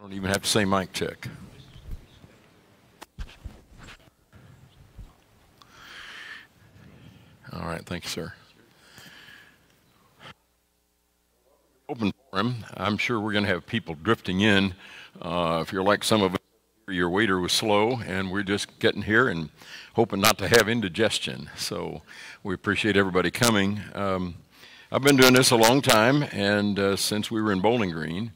I don't even have to say mic check. All right, thank you, sir. Open for forum. I'm sure we're going to have people drifting in. Uh, if you're like some of us, your waiter was slow, and we're just getting here and hoping not to have indigestion. So we appreciate everybody coming. Um, I've been doing this a long time, and uh, since we were in Bowling Green,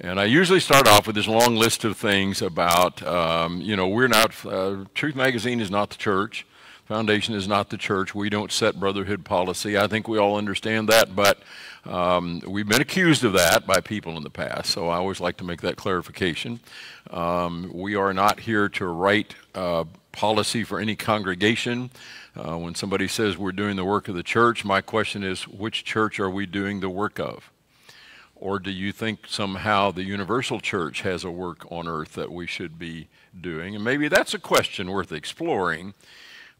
and I usually start off with this long list of things about, um, you know, we're not, uh, Truth Magazine is not the church. Foundation is not the church. We don't set brotherhood policy. I think we all understand that, but um, we've been accused of that by people in the past, so I always like to make that clarification. Um, we are not here to write uh, policy for any congregation. Uh, when somebody says we're doing the work of the church, my question is, which church are we doing the work of? Or do you think somehow the universal church has a work on earth that we should be doing? And maybe that's a question worth exploring.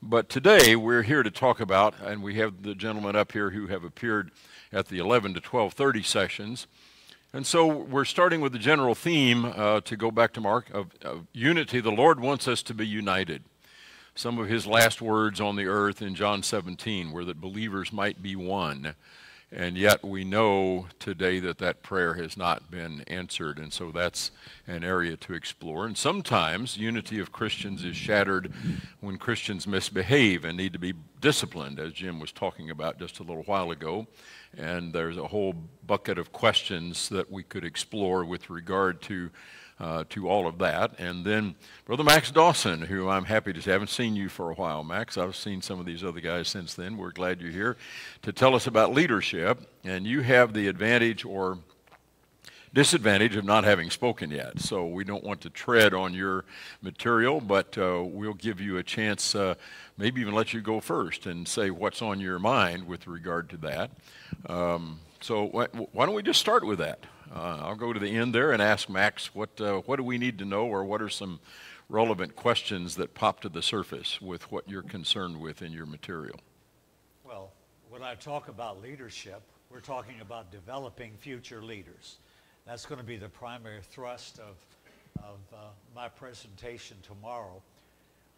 But today we're here to talk about, and we have the gentlemen up here who have appeared at the 11 to 12:30 sessions. And so we're starting with the general theme uh, to go back to Mark of, of unity. The Lord wants us to be united. Some of his last words on the earth in John 17 were that believers might be one. And yet we know today that that prayer has not been answered, and so that's an area to explore. And sometimes unity of Christians is shattered when Christians misbehave and need to be disciplined, as Jim was talking about just a little while ago. And there's a whole bucket of questions that we could explore with regard to uh, to all of that. And then Brother Max Dawson, who I'm happy to say, I haven't seen you for a while, Max. I've seen some of these other guys since then. We're glad you're here to tell us about leadership. And you have the advantage or disadvantage of not having spoken yet. So we don't want to tread on your material, but uh, we'll give you a chance, uh, maybe even let you go first and say what's on your mind with regard to that. Um, so wh- why don't we just start with that? Uh, I'll go to the end there and ask Max what, uh, what do we need to know or what are some relevant questions that pop to the surface with what you're concerned with in your material? Well, when I talk about leadership, we're talking about developing future leaders. That's going to be the primary thrust of, of uh, my presentation tomorrow.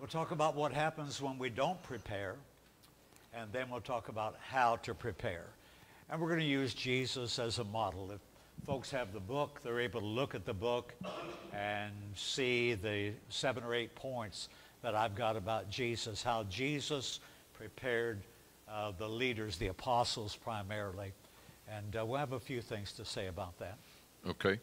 We'll talk about what happens when we don't prepare, and then we'll talk about how to prepare. And we're going to use Jesus as a model. If folks have the book, they're able to look at the book and see the seven or eight points that I've got about Jesus, how Jesus prepared uh, the leaders, the apostles primarily. And uh, we'll have a few things to say about that. Okay.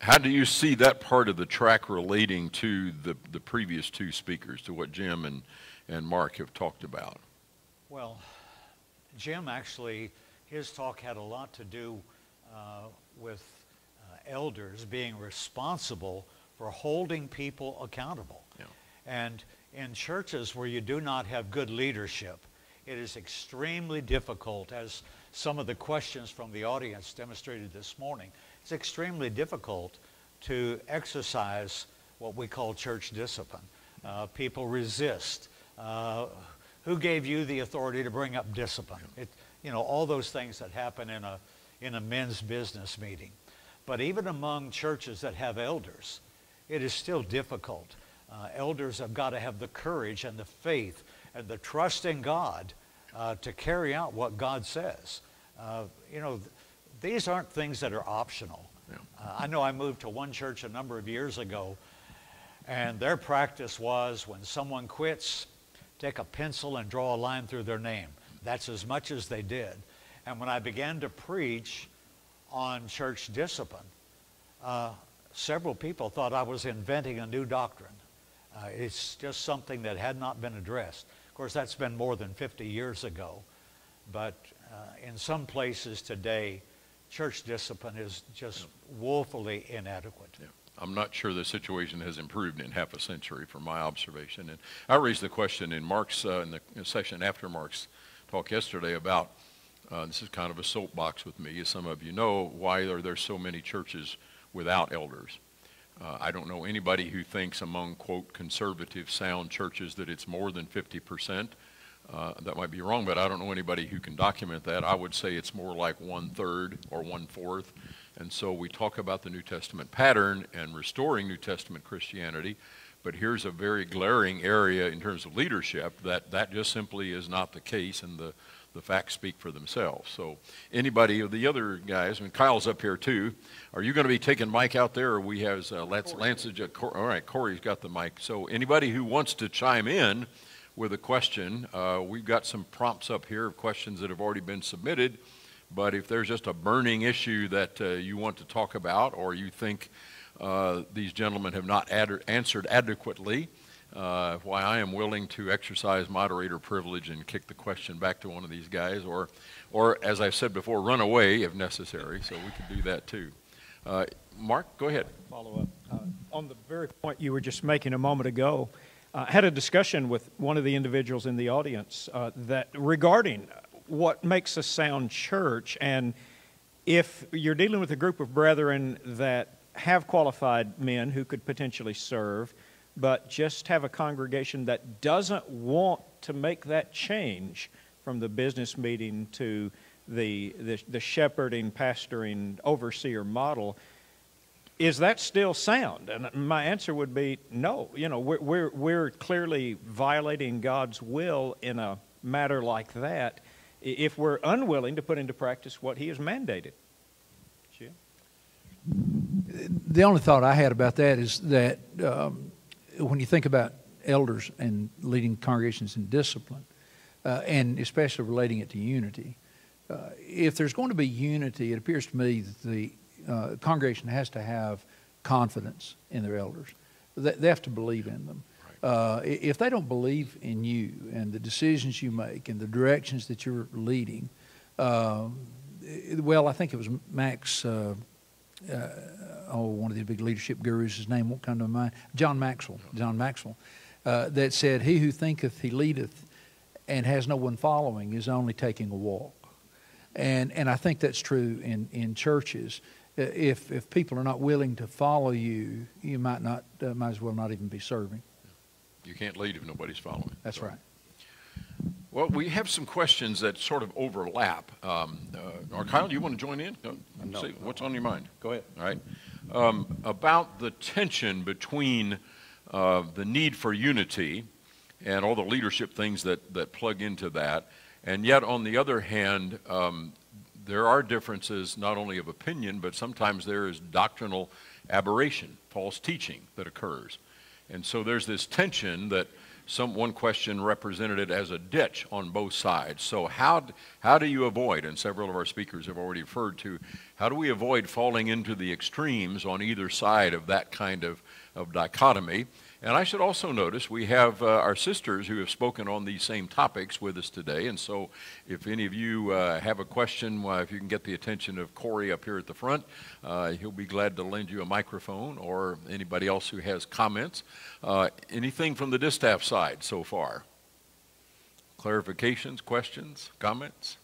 How do you see that part of the track relating to the, the previous two speakers, to what Jim and, and Mark have talked about? Well, Jim actually, his talk had a lot to do uh, with uh, elders being responsible for holding people accountable. Yeah. And in churches where you do not have good leadership, it is extremely difficult, as some of the questions from the audience demonstrated this morning, it's extremely difficult to exercise what we call church discipline. Uh, people resist. Uh, who gave you the authority to bring up discipline? It, you know, all those things that happen in a, in a men's business meeting. But even among churches that have elders, it is still difficult. Uh, elders have got to have the courage and the faith and the trust in God uh, to carry out what God says. Uh, you know, th- these aren't things that are optional. Yeah. Uh, I know I moved to one church a number of years ago, and their practice was when someone quits, take a pencil and draw a line through their name. That's as much as they did. And when I began to preach on church discipline, uh, several people thought I was inventing a new doctrine. Uh, it's just something that had not been addressed. Of course, that's been more than 50 years ago. But uh, in some places today, church discipline is just woefully inadequate. Yeah. I'm not sure the situation has improved in half a century from my observation. And I raised the question in Mark's, uh, in the session after Mark's talk yesterday about uh, this is kind of a soapbox with me. As some of you know, why are there so many churches without elders? Uh, I don't know anybody who thinks among, quote, conservative sound churches that it's more than 50%. Uh, that might be wrong, but I don't know anybody who can document that. I would say it's more like one third or one fourth. And so we talk about the New Testament pattern and restoring New Testament Christianity, but here's a very glaring area in terms of leadership that that just simply is not the case, and the, the facts speak for themselves. So anybody, of the other guys, I mean, Kyle's up here too. Are you going to be taking Mike out there, or we have uh, Lance, Lance uh, Cor- all right, Corey's got the mic. So anybody who wants to chime in with a question, uh, we've got some prompts up here of questions that have already been submitted. But if there's just a burning issue that uh, you want to talk about, or you think uh, these gentlemen have not ad- answered adequately, uh, why I am willing to exercise moderator privilege and kick the question back to one of these guys, or, or as I've said before, run away if necessary. So we can do that too. Uh, Mark, go ahead. Follow up uh, on the very point you were just making a moment ago. I had a discussion with one of the individuals in the audience uh, that regarding what makes a sound church. And if you're dealing with a group of brethren that have qualified men who could potentially serve, but just have a congregation that doesn't want to make that change from the business meeting to the, the, the shepherding, pastoring, overseer model, is that still sound? And my answer would be no. You know, we're, we're, we're clearly violating God's will in a matter like that if we're unwilling to put into practice what he has mandated. Jim? The only thought I had about that is that um, when you think about elders and leading congregations in discipline, uh, and especially relating it to unity, uh, if there's going to be unity, it appears to me that the uh, congregation has to have confidence in their elders. They, they have to believe in them. Uh, if they don't believe in you and the decisions you make and the directions that you're leading, uh, well, I think it was Max, uh, uh, oh, one of the big leadership gurus, his name won't come to mind, John Maxwell, John Maxwell, uh, that said, He who thinketh he leadeth and has no one following is only taking a walk. And, and I think that's true in, in churches. If, if people are not willing to follow you, you might, not, uh, might as well not even be serving. You can't lead if nobody's following. That's so. right. Well, we have some questions that sort of overlap. Um, uh, or Kyle, do you want to join in? No, no, See, what's on your mind? Go ahead. All right. Um, about the tension between uh, the need for unity and all the leadership things that, that plug into that, and yet on the other hand, um, there are differences not only of opinion, but sometimes there is doctrinal aberration, false teaching that occurs. And so there's this tension that some, one question represented it as a ditch on both sides. So how, how do you avoid, and several of our speakers have already referred to, how do we avoid falling into the extremes on either side of that kind of, of dichotomy? And I should also notice we have uh, our sisters who have spoken on these same topics with us today. And so if any of you uh, have a question, uh, if you can get the attention of Corey up here at the front, uh, he'll be glad to lend you a microphone or anybody else who has comments. Uh, anything from the distaff side so far? Clarifications, questions, comments?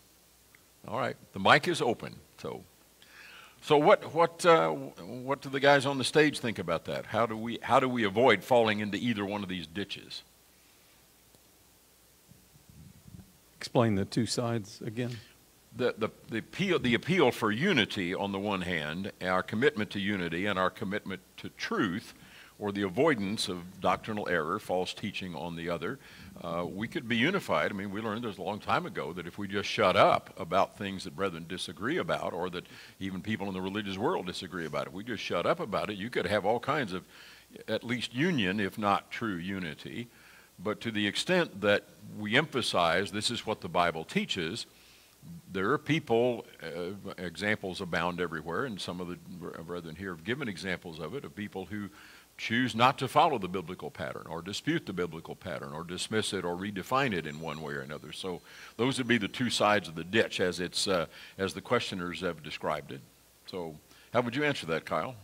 All right, the mic is open. So so what what uh, what do the guys on the stage think about that? How do we how do we avoid falling into either one of these ditches? Explain the two sides again. The, the, the, appeal, the appeal for unity on the one hand, our commitment to unity and our commitment to truth, or the avoidance of doctrinal error, false teaching on the other, uh, we could be unified. I mean, we learned this a long time ago that if we just shut up about things that brethren disagree about, or that even people in the religious world disagree about, if we just shut up about it, you could have all kinds of, at least union, if not true unity. But to the extent that we emphasize this is what the Bible teaches, there are people, uh, examples abound everywhere, and some of the brethren here have given examples of it, of people who choose not to follow the biblical pattern or dispute the biblical pattern or dismiss it or redefine it in one way or another. So those would be the two sides of the ditch as it's uh, as the questioners have described it. So how would you answer that, Kyle?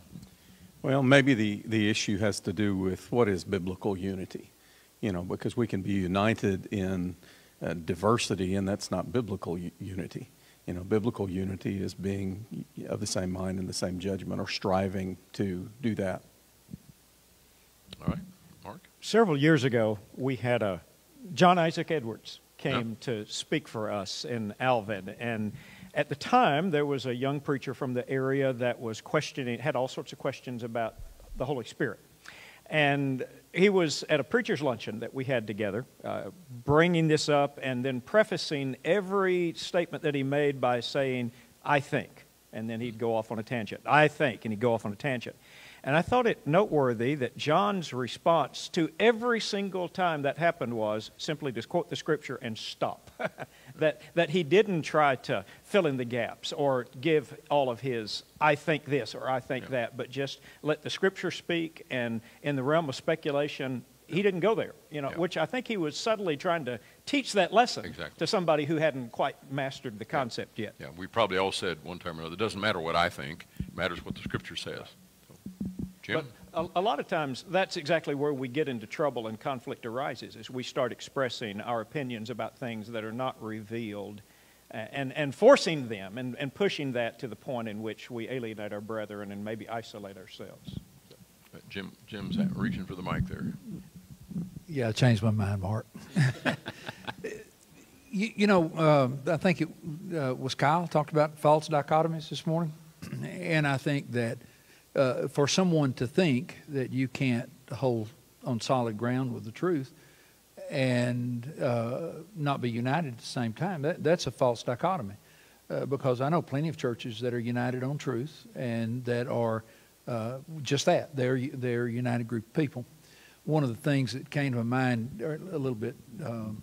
Well, maybe the, the issue has to do with what is biblical unity. You know, because we can be united in uh, diversity, and that's not biblical unity. You know, biblical unity is being of the same mind and the same judgment, or striving to do that. All right, Mark. Several years ago, we had a John Isaac Edwards came to speak for us in Alvin, and at the time, there was a young preacher from the area that was questioning, had all sorts of questions about the Holy Spirit. And he was at a preacher's luncheon that we had together, uh, bringing this up and then prefacing every statement that he made by saying, I think. And then he'd go off on a tangent. I think, and he'd go off on a tangent. And I thought it noteworthy that John's response to every single time that happened was simply to quote the scripture and stop. that, that he didn't try to fill in the gaps or give all of his, I think this or I think yeah. that, but just let the scripture speak. And in the realm of speculation, he didn't go there, you know, yeah. which I think he was subtly trying to teach that lesson exactly. to somebody who hadn't quite mastered the concept yeah. yet. Yeah, we probably all said one time or another, it doesn't matter what I think, it matters what the scripture says. Jim? But a, a, lot of times, that's exactly where we get into trouble and conflict arises, is we start expressing our opinions about things that are not revealed and, and forcing them and, and pushing that to the point in which we alienate our brethren and maybe isolate ourselves. Uh, Jim, Jim's reaching for the mic there. Yeah, I changed my mind, Mark. you, you, know, uh, I think it uh, was Kyle talked about false dichotomies this morning, and I think that – uh, for someone to think that you can't hold on solid ground with the truth and uh, not be united at the same time, that, that's a false dichotomy. Uh, because I know plenty of churches that are united on truth and that are uh, just that. They're, they're a united group of people. One of the things that came to my mind a little bit um,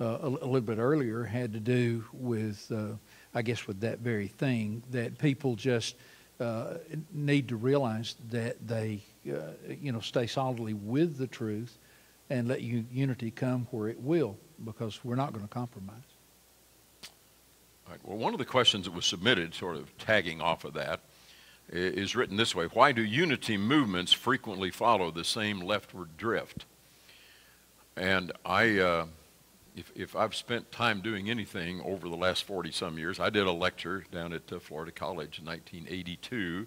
uh, a, a, little bit earlier had to do with, uh, I guess, with that very thing that people just uh, need to realize that they, uh, you know, stay solidly with the truth and let unity come where it will, because we're not going to compromise. Right. Well, one of the questions that was submitted, sort of tagging off of that, is written this way Why do unity movements frequently follow the same leftward drift? And I. Uh, if, if I've spent time doing anything over the last 40 some years, I did a lecture down at uh, Florida College in 1982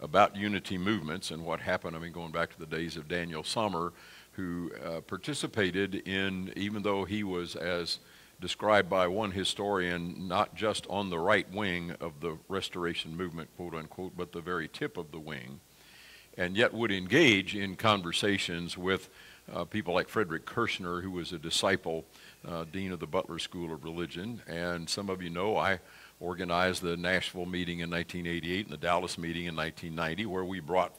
about unity movements and what happened. I mean, going back to the days of Daniel Sommer, who uh, participated in, even though he was as described by one historian, not just on the right wing of the restoration movement, quote unquote, but the very tip of the wing, and yet would engage in conversations with uh, people like Frederick Kershner, who was a disciple uh, dean of the Butler School of Religion. And some of you know I organized the Nashville meeting in 1988 and the Dallas meeting in 1990, where we brought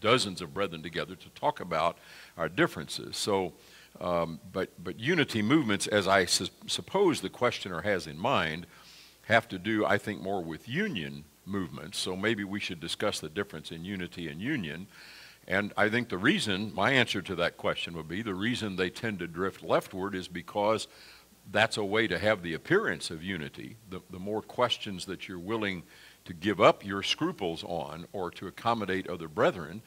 dozens of brethren together to talk about our differences. So, um, but, but unity movements, as I su suppose the questioner has in mind, have to do, I think, more with union movements. So maybe we should discuss the difference in unity and union. And I think the reason, my answer to that question would be the reason they tend to drift leftward is because that's a way to have the appearance of unity. The, the more questions that you're willing to give up your scruples on or to accommodate other brethren,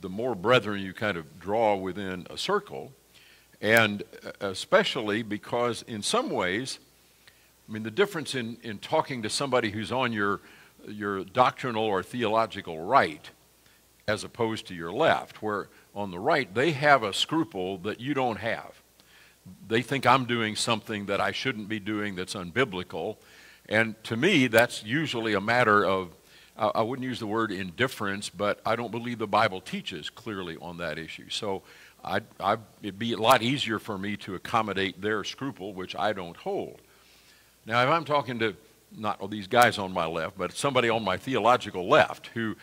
the more brethren you kind of draw within a circle. And uh, especially because, in some ways, I mean, the difference in, in talking to somebody who's on your, your doctrinal or theological right as opposed to your left, where on the right they have a scruple that you don't have. They think I'm doing something that I shouldn't be doing that's unbiblical. And to me, that's usually a matter of, I wouldn't use the word indifference, but I don't believe the Bible teaches clearly on that issue. So I, I, it'd be a lot easier for me to accommodate their scruple, which I don't hold. Now, if I'm talking to not these guys on my left, but somebody on my theological left who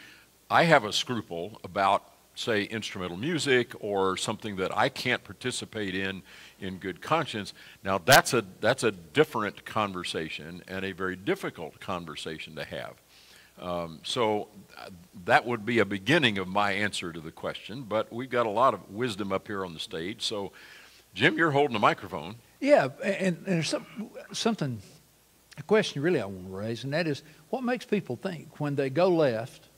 I have a scruple about, say, instrumental music or something that I can't participate in in good conscience. Now, that's a, that's a different conversation and a very difficult conversation to have. Um, so uh, that would be a beginning of my answer to the question, but we've got a lot of wisdom up here on the stage. So, Jim, you're holding the microphone. Yeah, and, and there's some, something, a question really I want to raise, and that is what makes people think when they go left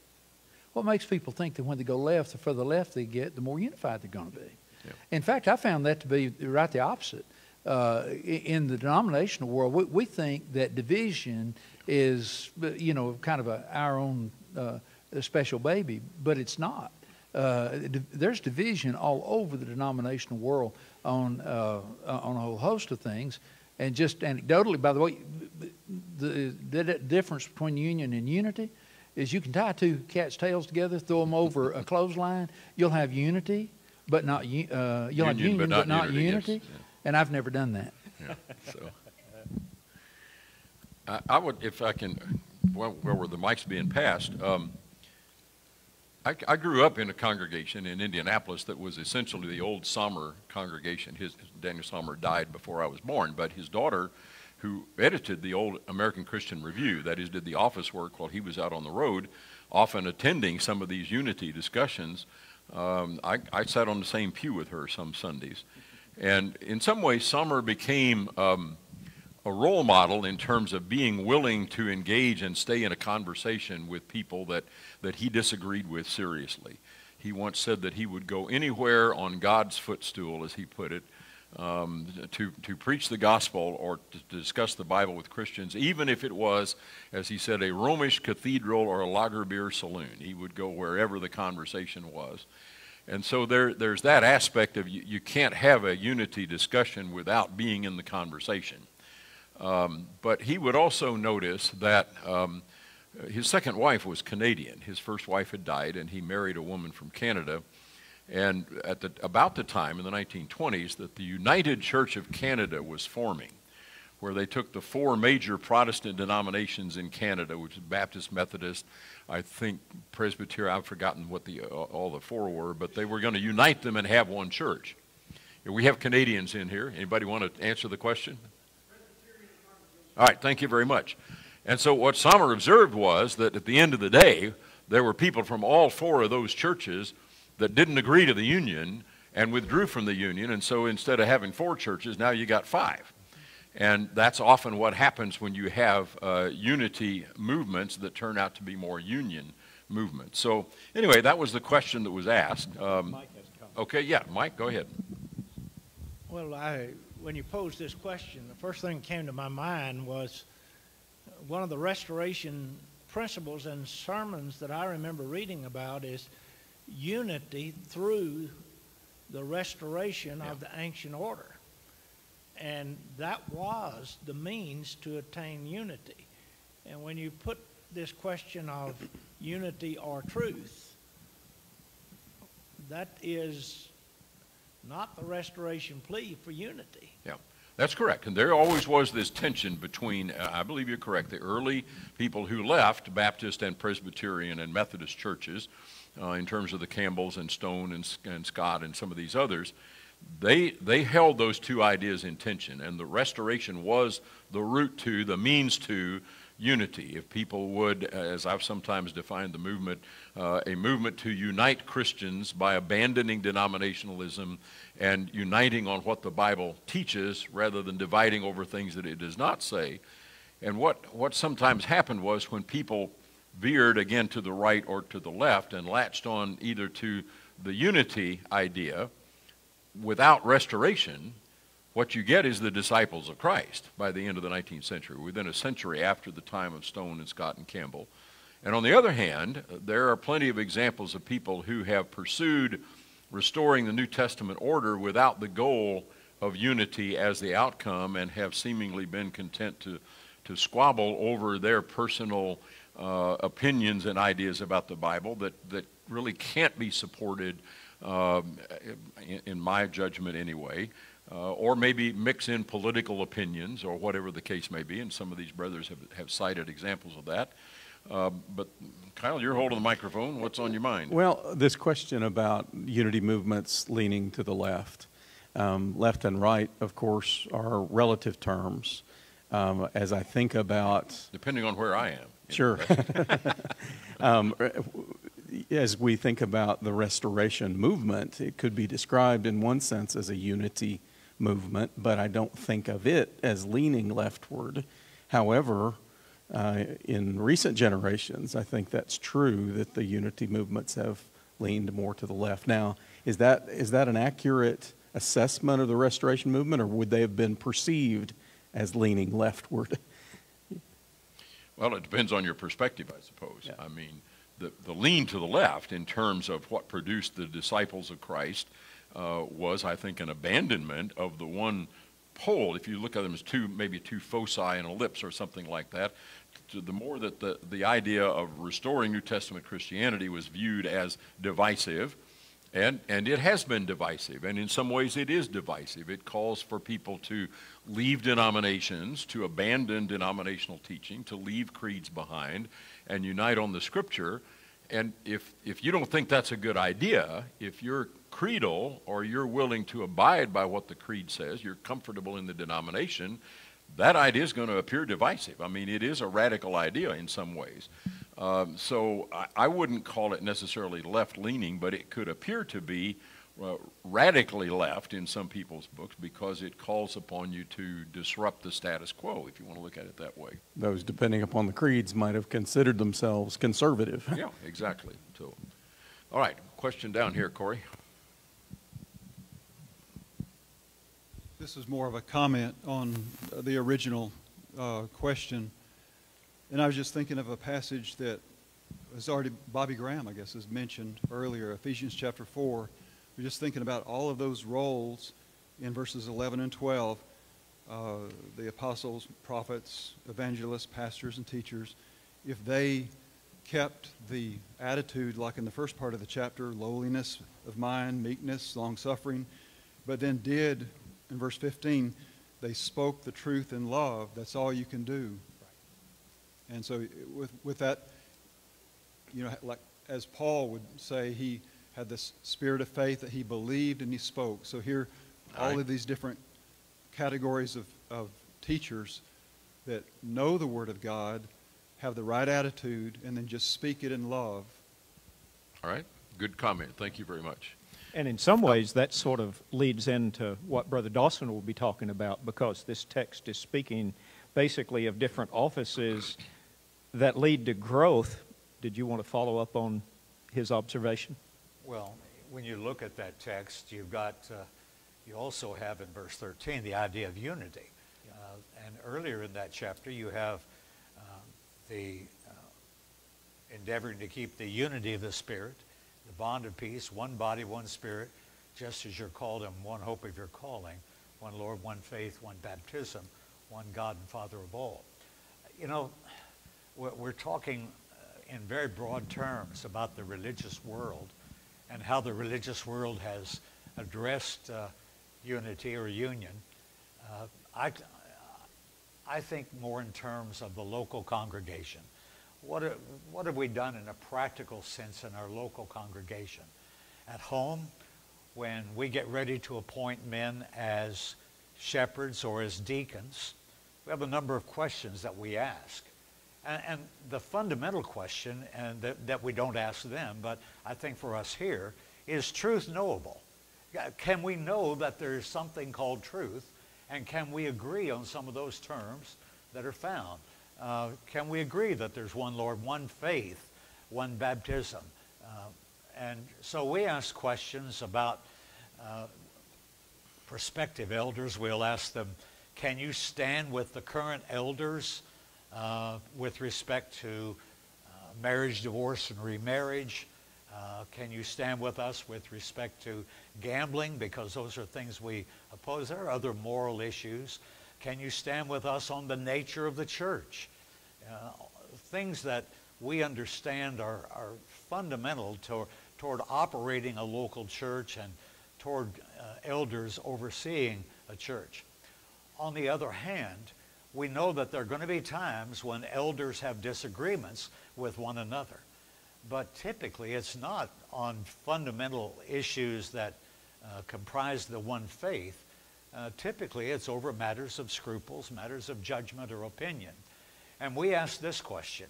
what makes people think that when they go left, the further left they get, the more unified they're going to be? Yeah. In fact, I found that to be right the opposite. Uh, in the denominational world, we, we, think that division is, you know, kind of a, our own uh, special baby, but it's not. Uh, there's division all over the denominational world on uh, on a whole host of things, And just anecdotally, by the way, the, the, the difference between union and unity is you can tie two cats' tails together, throw them over a clothesline, you'll have unity, but not uh, you'll have Union, but not but not unity, yes, yeah. And I've never done that. Yeah, so. I, I would, if I can, well, where were the mics being passed? Um, I, I grew up in a congregation in Indianapolis that was essentially the old Sommer congregation. His, Daniel Sommer died before I was born, but his daughter, who edited the old American Christian Review, that is, did the office work while he was out on the road, often attending some of these unity discussions. Um, I, I sat on the same pew with her some Sundays. And in some ways, Sommer became um, a role model in terms of being willing to engage and stay in a conversation with people that, that he disagreed with seriously. He once said that he would go anywhere on God's footstool, as he put it, um, to, to preach the gospel or to, discuss the Bible with Christians, even if it was, as he said, a Romish cathedral or a lager beer saloon. He would go wherever the conversation was. And so there, there's that aspect of you, you can't have a unity discussion without being in the conversation. Um, but he would also notice that um, his second wife was Canadian. His first wife had died, and he married a woman from Canada. And at the, about the time in the 1920s that the United Church of Canada was forming, where they took the four major Protestant denominations in Canada, which is Baptist, Methodist, I think Presbyterian, I've forgotten what the, uh, all the four were, but they were going to unite them and have one church. We have Canadians in here. Anybody want to answer the question? All right, thank you very much. And so what Sommer observed was that at the end of the day, there were people from all four of those churches that didn't agree to the union and withdrew from the union. And so instead of having four churches, now you got five. And that's often what happens when you have uh, unity movements that turn out to be more union movements. So anyway, that was the question that was asked. Um, okay, yeah, Mike, go ahead. Well, I, when you posed this question, the first thing that came to my mind was one of the restoration principles and sermons that I remember reading about is unity through the restoration Yeah. of the ancient order. And that was the means to attain unity. And when you put this question of unity or truth, that is not the restoration plea for unity. Yeah, that's correct. And there always was this tension between, uh, I believe you're correct, the early people who left Baptist and Presbyterian and Methodist churches, uh, in terms of the Campbells and Stone and, and Scott and some of these others, they, they held those two ideas in tension. And the restoration was the route to, the means to unity. If people would, as I've sometimes defined the movement, uh, a movement to unite Christians by abandoning denominationalism and uniting on what the Bible teaches rather than dividing over things that it does not say. And what, what sometimes happened was when people veered again to the right or to the left and latched on either to the unity idea without restoration, what you get is the disciples of Christ by the end of the 19th century, within a century after the time of Stone and Scott and Campbell. And on the other hand, there are plenty of examples of people who have pursued restoring the New Testament order without the goal of unity as the outcome and have seemingly been content to, to squabble over their personal uh, opinions and ideas about the Bible that, that really can't be supported, um, in, in my judgment anyway, uh, or maybe mix in political opinions or whatever the case may be, and some of these brothers have, have cited examples of that. Uh, but Kyle, you're holding the microphone. What's on your mind? Well, this question about unity movements leaning to the left. Um, left and right, of course, are relative terms. Um, as I think about Depending on where I am. Sure. um, as we think about the restoration movement, it could be described in one sense as a unity movement, but I don't think of it as leaning leftward. However, uh, in recent generations, I think that's true that the unity movements have leaned more to the left. Now, is that is that an accurate assessment of the restoration movement, or would they have been perceived as leaning leftward? Well, it depends on your perspective, I suppose. Yeah. I mean, the, the lean to the left in terms of what produced the disciples of Christ uh, was, I think, an abandonment of the one pole, if you look at them as two, maybe two foci and an ellipse or something like that, the more that the, the idea of restoring New Testament Christianity was viewed as divisive, and, and it has been divisive, and in some ways it is divisive. It calls for people to leave denominations, to abandon denominational teaching, to leave creeds behind, and unite on the Scripture. And if, if you don't think that's a good idea, if you're creedal or you're willing to abide by what the creed says, you're comfortable in the denomination, that idea is going to appear divisive. I mean, it is a radical idea in some ways. Um, so I, I, wouldn't call it necessarily left leaning, but it could appear to be uh, radically left in some people's books because it calls upon you to disrupt the status quo, if you want to look at it that way. Those, depending upon the creeds, might have considered themselves conservative. yeah, exactly. So, all right, question down here, Corey. This is more of a comment on the original uh, question. And I was just thinking of a passage that has already, Bobby Graham, I guess, has mentioned earlier, Ephesians chapter 4. We're just thinking about all of those roles in verses 11 and 12 uh, the apostles, prophets, evangelists, pastors, and teachers. If they kept the attitude, like in the first part of the chapter, lowliness of mind, meekness, long suffering, but then did in verse 15, they spoke the truth in love. That's all you can do. And so with, with that, you know, like as Paul would say, he had this spirit of faith that he believed and he spoke. So here, all right. of these different categories of, of teachers that know the Word of God, have the right attitude, and then just speak it in love. All right. Good comment. Thank you very much. And in some ways, that sort of leads into what Brother Dawson will be talking about because this text is speaking basically of different offices that lead to growth. Did you want to follow up on his observation? Well, when you look at that text, you've got, uh, you also have in verse 13 the idea of unity. Uh, and earlier in that chapter, you have uh, the uh, endeavoring to keep the unity of the Spirit the bond of peace, one body, one spirit, just as you're called in one hope of your calling, one Lord, one faith, one baptism, one God and Father of all. You know, we're talking uh, in very broad terms about the religious world and how the religious world has addressed uh, unity or union. Uh, I, I think more in terms of the local congregation what, what have we done in a practical sense in our local congregation? At home, when we get ready to appoint men as shepherds or as deacons, we have a number of questions that we ask. And, and the fundamental question, and that, that we don't ask them, but I think for us here, is truth knowable? Can we know that there is something called truth, and can we agree on some of those terms that are found? Uh, can we agree that there's one Lord, one faith, one baptism? Uh, and so we ask questions about uh, prospective elders. We'll ask them, can you stand with the current elders uh, with respect to uh, marriage, divorce, and remarriage? can you stand with us with respect to gambling? Because those are things we oppose. There are other moral issues. Can you stand with us on the nature of the church? Uh, things that we understand are, are fundamental to, toward operating a local church and toward uh, elders overseeing a church. On the other hand, we know that there are going to be times when elders have disagreements with one another. But typically, it's not on fundamental issues that uh, comprise the one faith. Uh, typically, it's over matters of scruples, matters of judgment or opinion. And we ask this question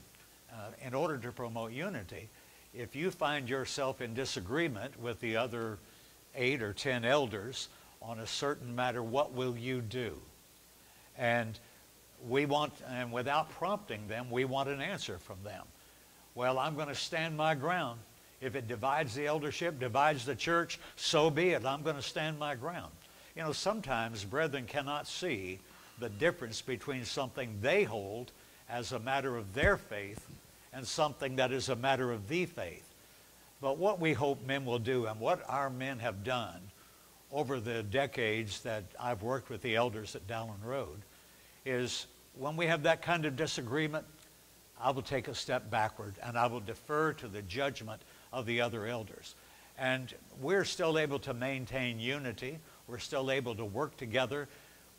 uh, in order to promote unity, if you find yourself in disagreement with the other eight or ten elders on a certain matter, what will you do? And we want, and without prompting them, we want an answer from them. Well, I'm going to stand my ground. If it divides the eldership, divides the church, so be it. I'm going to stand my ground. You know, sometimes brethren cannot see the difference between something they hold as a matter of their faith and something that is a matter of the faith. But what we hope men will do and what our men have done over the decades that I've worked with the elders at Dowlen Road is when we have that kind of disagreement, I will take a step backward and I will defer to the judgment of the other elders. And we're still able to maintain unity. We're still able to work together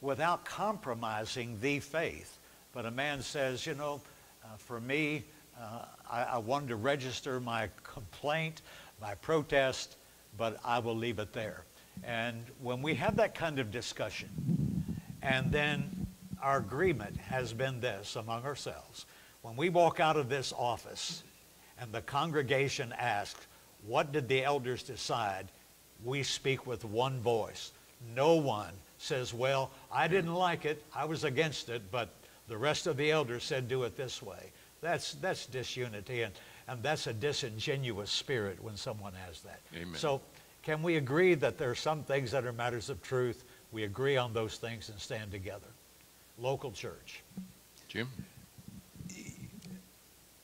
without compromising the faith. But a man says, you know, uh, for me, uh, I, I wanted to register my complaint, my protest, but I will leave it there. And when we have that kind of discussion, and then our agreement has been this among ourselves. When we walk out of this office and the congregation asks, What did the elders decide? We speak with one voice. No one says, Well, I didn't like it, I was against it, but the rest of the elders said, Do it this way. That's, that's disunity, and, and that's a disingenuous spirit when someone has that. Amen. So, can we agree that there are some things that are matters of truth? We agree on those things and stand together. Local church. Jim?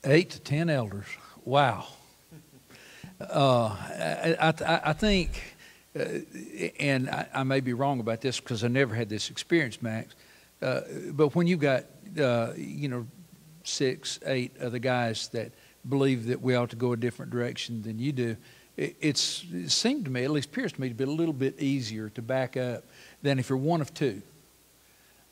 Eight to ten elders. Wow. Uh, I, I, I think, uh, and I, I, may be wrong about this because I never had this experience, Max. Uh, but when you've got, uh, you know, six, eight other guys that believe that we ought to go a different direction than you do, it, it's, it seemed to me, at least appears to me, to be a little bit easier to back up than if you're one of two.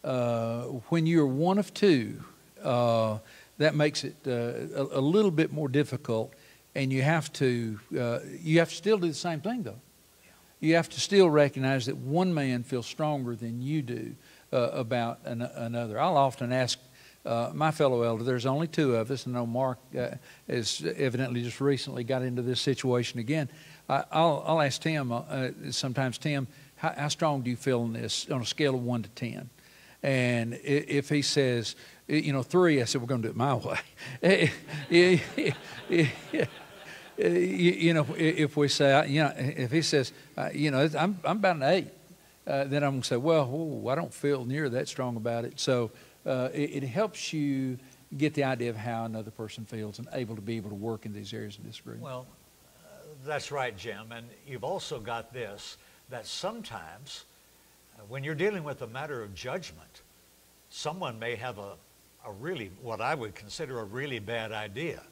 Uh, when you're one of two, uh, that makes it uh, a, a, little bit more difficult, and you have to uh, you have to still do the same thing though. You have to still recognize that one man feels stronger than you do uh, about an, another. I'll often ask uh, my fellow elder, there's only two of us. I know Mark uh, has evidently just recently got into this situation again. I, will I'll ask Tim uh, sometimes, Tim, how, how, strong do you feel in this on a scale of 1 to 10? And if he says, you know, 3, I said, we're going to do it my way. you know, if we say, you know, if he says, you know, I'm, I'm about an 8, uh, then I'm going to say, well, I don't feel near that strong about it. So, uh, it, it, helps you get the idea of how another person feels and able to be able to work in these areas of disagreement. Well, uh, that's right, Jim. And you've also got this that sometimes when you're dealing with a matter of judgment, someone may have a, a really, what I would consider a really bad idea.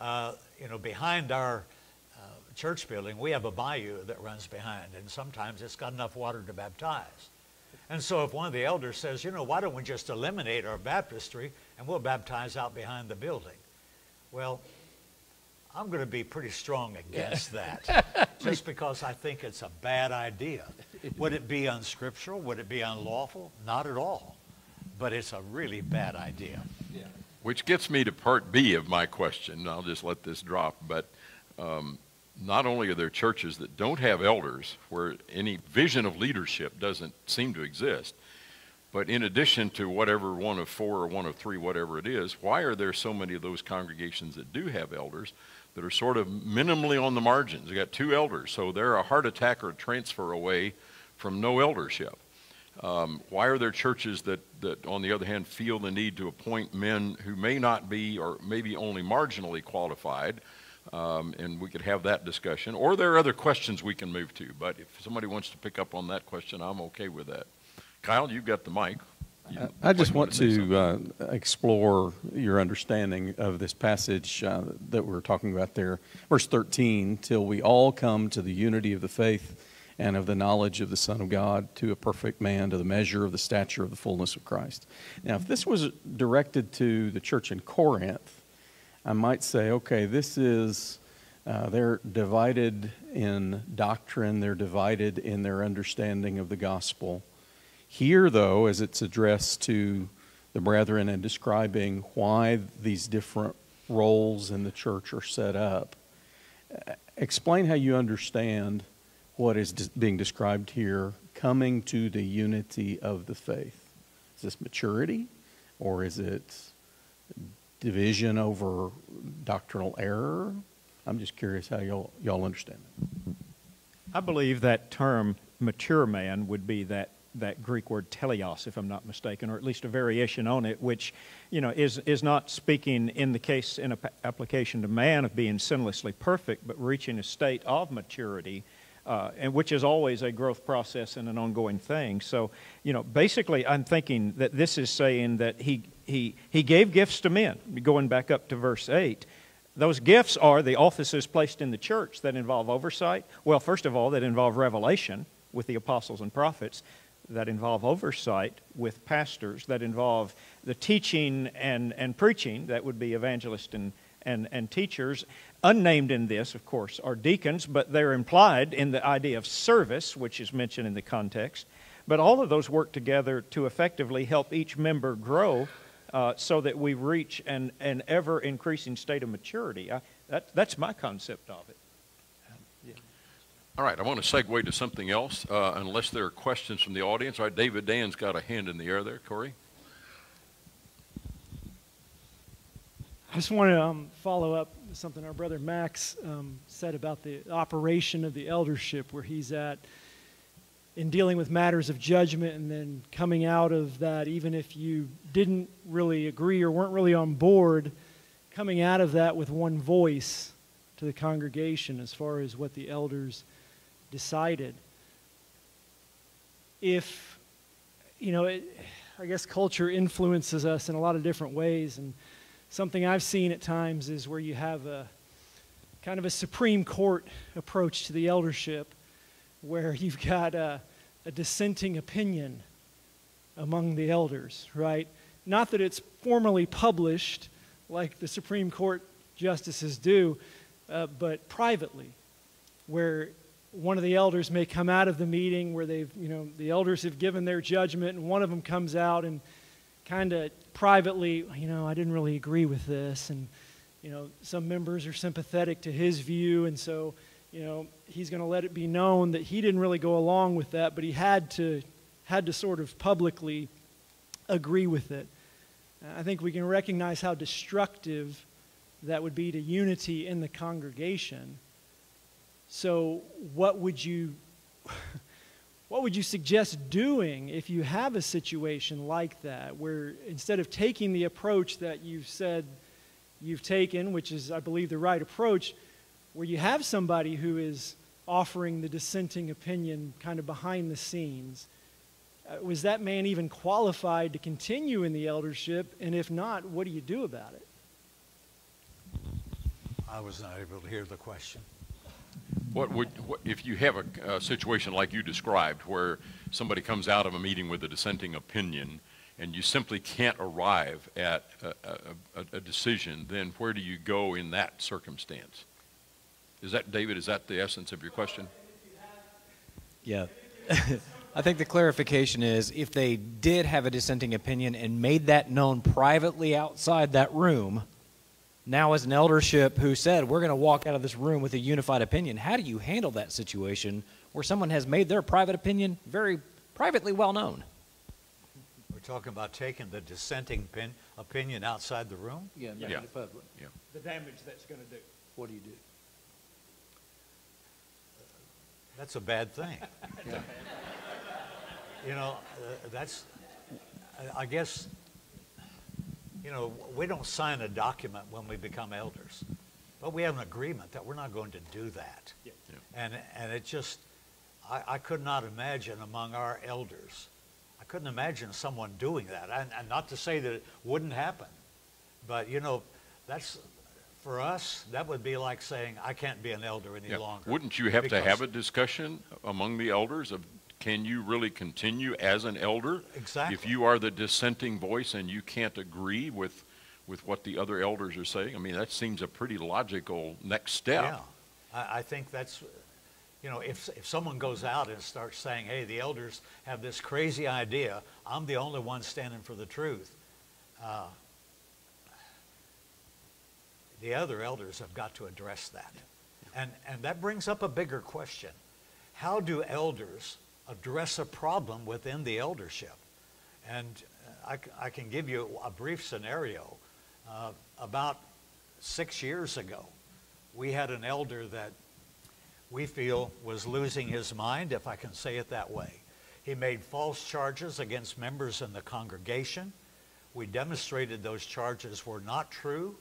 Uh, you know, behind our uh, church building, we have a bayou that runs behind, and sometimes it's got enough water to baptize. And so if one of the elders says, you know, why don't we just eliminate our baptistry and we'll baptize out behind the building? Well, I'm going to be pretty strong against that just because I think it's a bad idea. Would it be unscriptural? Would it be unlawful? Not at all. But it's a really bad idea. Yeah. Which gets me to part B of my question. I'll just let this drop. But um, not only are there churches that don't have elders, where any vision of leadership doesn't seem to exist, but in addition to whatever one of four or one of three, whatever it is, why are there so many of those congregations that do have elders that are sort of minimally on the margins? You got two elders, so they're a heart attack or a transfer away from no eldership. Um, why are there churches that, that, on the other hand, feel the need to appoint men who may not be or maybe only marginally qualified? Um, and we could have that discussion. Or there are other questions we can move to. But if somebody wants to pick up on that question, I'm okay with that. Kyle, you've got the mic. I just want to uh, explore your understanding of this passage uh, that we're talking about there. Verse 13, till we all come to the unity of the faith and of the knowledge of the Son of God, to a perfect man, to the measure of the stature of the fullness of Christ. Now, if this was directed to the church in Corinth, I might say, okay, this is, uh, they're divided in doctrine, they're divided in their understanding of the gospel. Here, though, as it's addressed to the brethren and describing why these different roles in the church are set up, explain how you understand what is being described here coming to the unity of the faith. Is this maturity or is it division over doctrinal error? I'm just curious how y'all, y'all understand it. I believe that term mature man would be that, that Greek word teleos, if I'm not mistaken, or at least a variation on it, which you know, is, is not speaking in the case in a application to man of being sinlessly perfect, but reaching a state of maturity uh, and which is always a growth process and an ongoing thing. So, you know, basically, I'm thinking that this is saying that he, he, he gave gifts to men, going back up to verse 8. Those gifts are the offices placed in the church that involve oversight. Well, first of all, that involve revelation with the apostles and prophets, that involve oversight with pastors, that involve the teaching and, and preaching, that would be evangelists and, and, and teachers. Unnamed in this, of course, are deacons, but they're implied in the idea of service, which is mentioned in the context. But all of those work together to effectively help each member grow uh, so that we reach an, an ever increasing state of maturity. I, that, that's my concept of it. All right, I want to segue to something else, uh, unless there are questions from the audience. All right, David Dan's got a hand in the air there. Corey? I just want to um, follow up something our brother Max um, said about the operation of the eldership, where he's at in dealing with matters of judgment and then coming out of that, even if you didn't really agree or weren't really on board, coming out of that with one voice to the congregation as far as what the elders decided. If, you know, it, I guess culture influences us in a lot of different ways, and something I've seen at times is where you have a kind of a Supreme Court approach to the eldership, where you've got a, a dissenting opinion among the elders, right? Not that it's formally published like the Supreme Court justices do, uh, but privately, where one of the elders may come out of the meeting where they've, you know, the elders have given their judgment, and one of them comes out and kind of privately, you know, I didn't really agree with this, and you know, some members are sympathetic to his view, and so, you know, he's going to let it be known that he didn't really go along with that, but he had to had to sort of publicly agree with it. I think we can recognize how destructive that would be to unity in the congregation so, what would you what would you suggest doing if you have a situation like that where instead of taking the approach that you've said you've taken, which is I believe the right approach, where you have somebody who is offering the dissenting opinion kind of behind the scenes, uh, was that man even qualified to continue in the eldership? And if not, what do you do about it? I was not able to hear the question. What would, what, if you have a, a situation like you described, where somebody comes out of a meeting with a dissenting opinion, and you simply can't arrive at a, a, a, decision, then where do you go in that circumstance? Is that, David, is that the essence of your question? Yeah. I think the clarification is if they did have a dissenting opinion and made that known privately outside that room, now as an eldership who said, we're going to walk out of this room with a unified opinion, how do you handle that situation where someone has made their private opinion very privately well known? We're talking about taking the dissenting pin, opinion outside the room? Yeah, making Yeah. it public. Yeah. The damage that's going to do. What do you do? That's a bad thing. you know, uh, that's, I- I guess, you know, we don't sign a document when we become elders, but we have an agreement that we're not going to do that. Yeah. And, and it just, I, I could not imagine among our elders, I couldn't imagine someone doing that. And, and not to say that it wouldn't happen, but you know, that's, for us, that would be like saying, I can't be an elder any Yeah. longer. Wouldn't you have to have a discussion among the elders of, can you really continue as an elder? Exactly. If you are the dissenting voice and you can't agree with, with what the other elders are saying, I mean, that seems a pretty logical next step. Yeah, I, I think that's, you know, if, if someone goes out and starts saying, hey, the elders have this crazy idea, I'm the only one standing for the truth, uh, the other elders have got to address that. And, and that brings up a bigger question. How do elders address a problem within the eldership? And I, I, I can give you a brief scenario. Uh, about six years ago, we had an elder that we feel was losing his mind, if I can say it that way. He made false charges against members in the congregation. We demonstrated those charges were not true.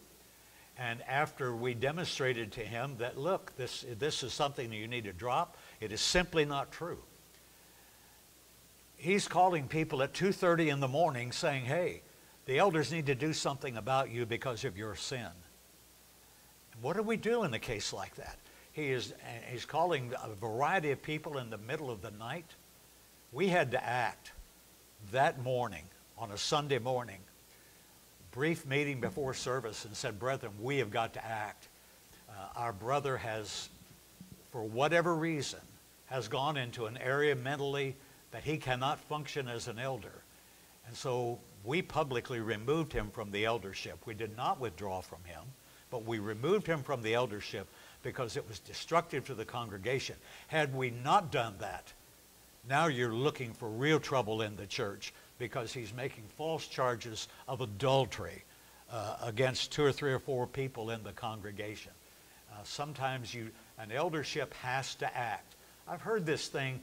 And after we demonstrated to him that, look, this, this is something that you need to drop, It is simply not true. He's calling people at 2:30 in the morning saying, "Hey, the elders need to do something about you because of your sin." What do we do in a case like that? He is he's calling a variety of people in the middle of the night. We had to act that morning on a Sunday morning. Brief meeting before service and said, "Brethren, we have got to act. Uh, our brother has, for whatever reason, has gone into an area mentally that he cannot function as an elder. And so we publicly removed him from the eldership. We did not withdraw from him, but we removed him from the eldership because it was destructive to the congregation. Had we not done that, now you're looking for real trouble in the church because he's making false charges of adultery uh, against two or three or four people in the congregation. Uh, sometimes you, an eldership has to act. I've heard this thing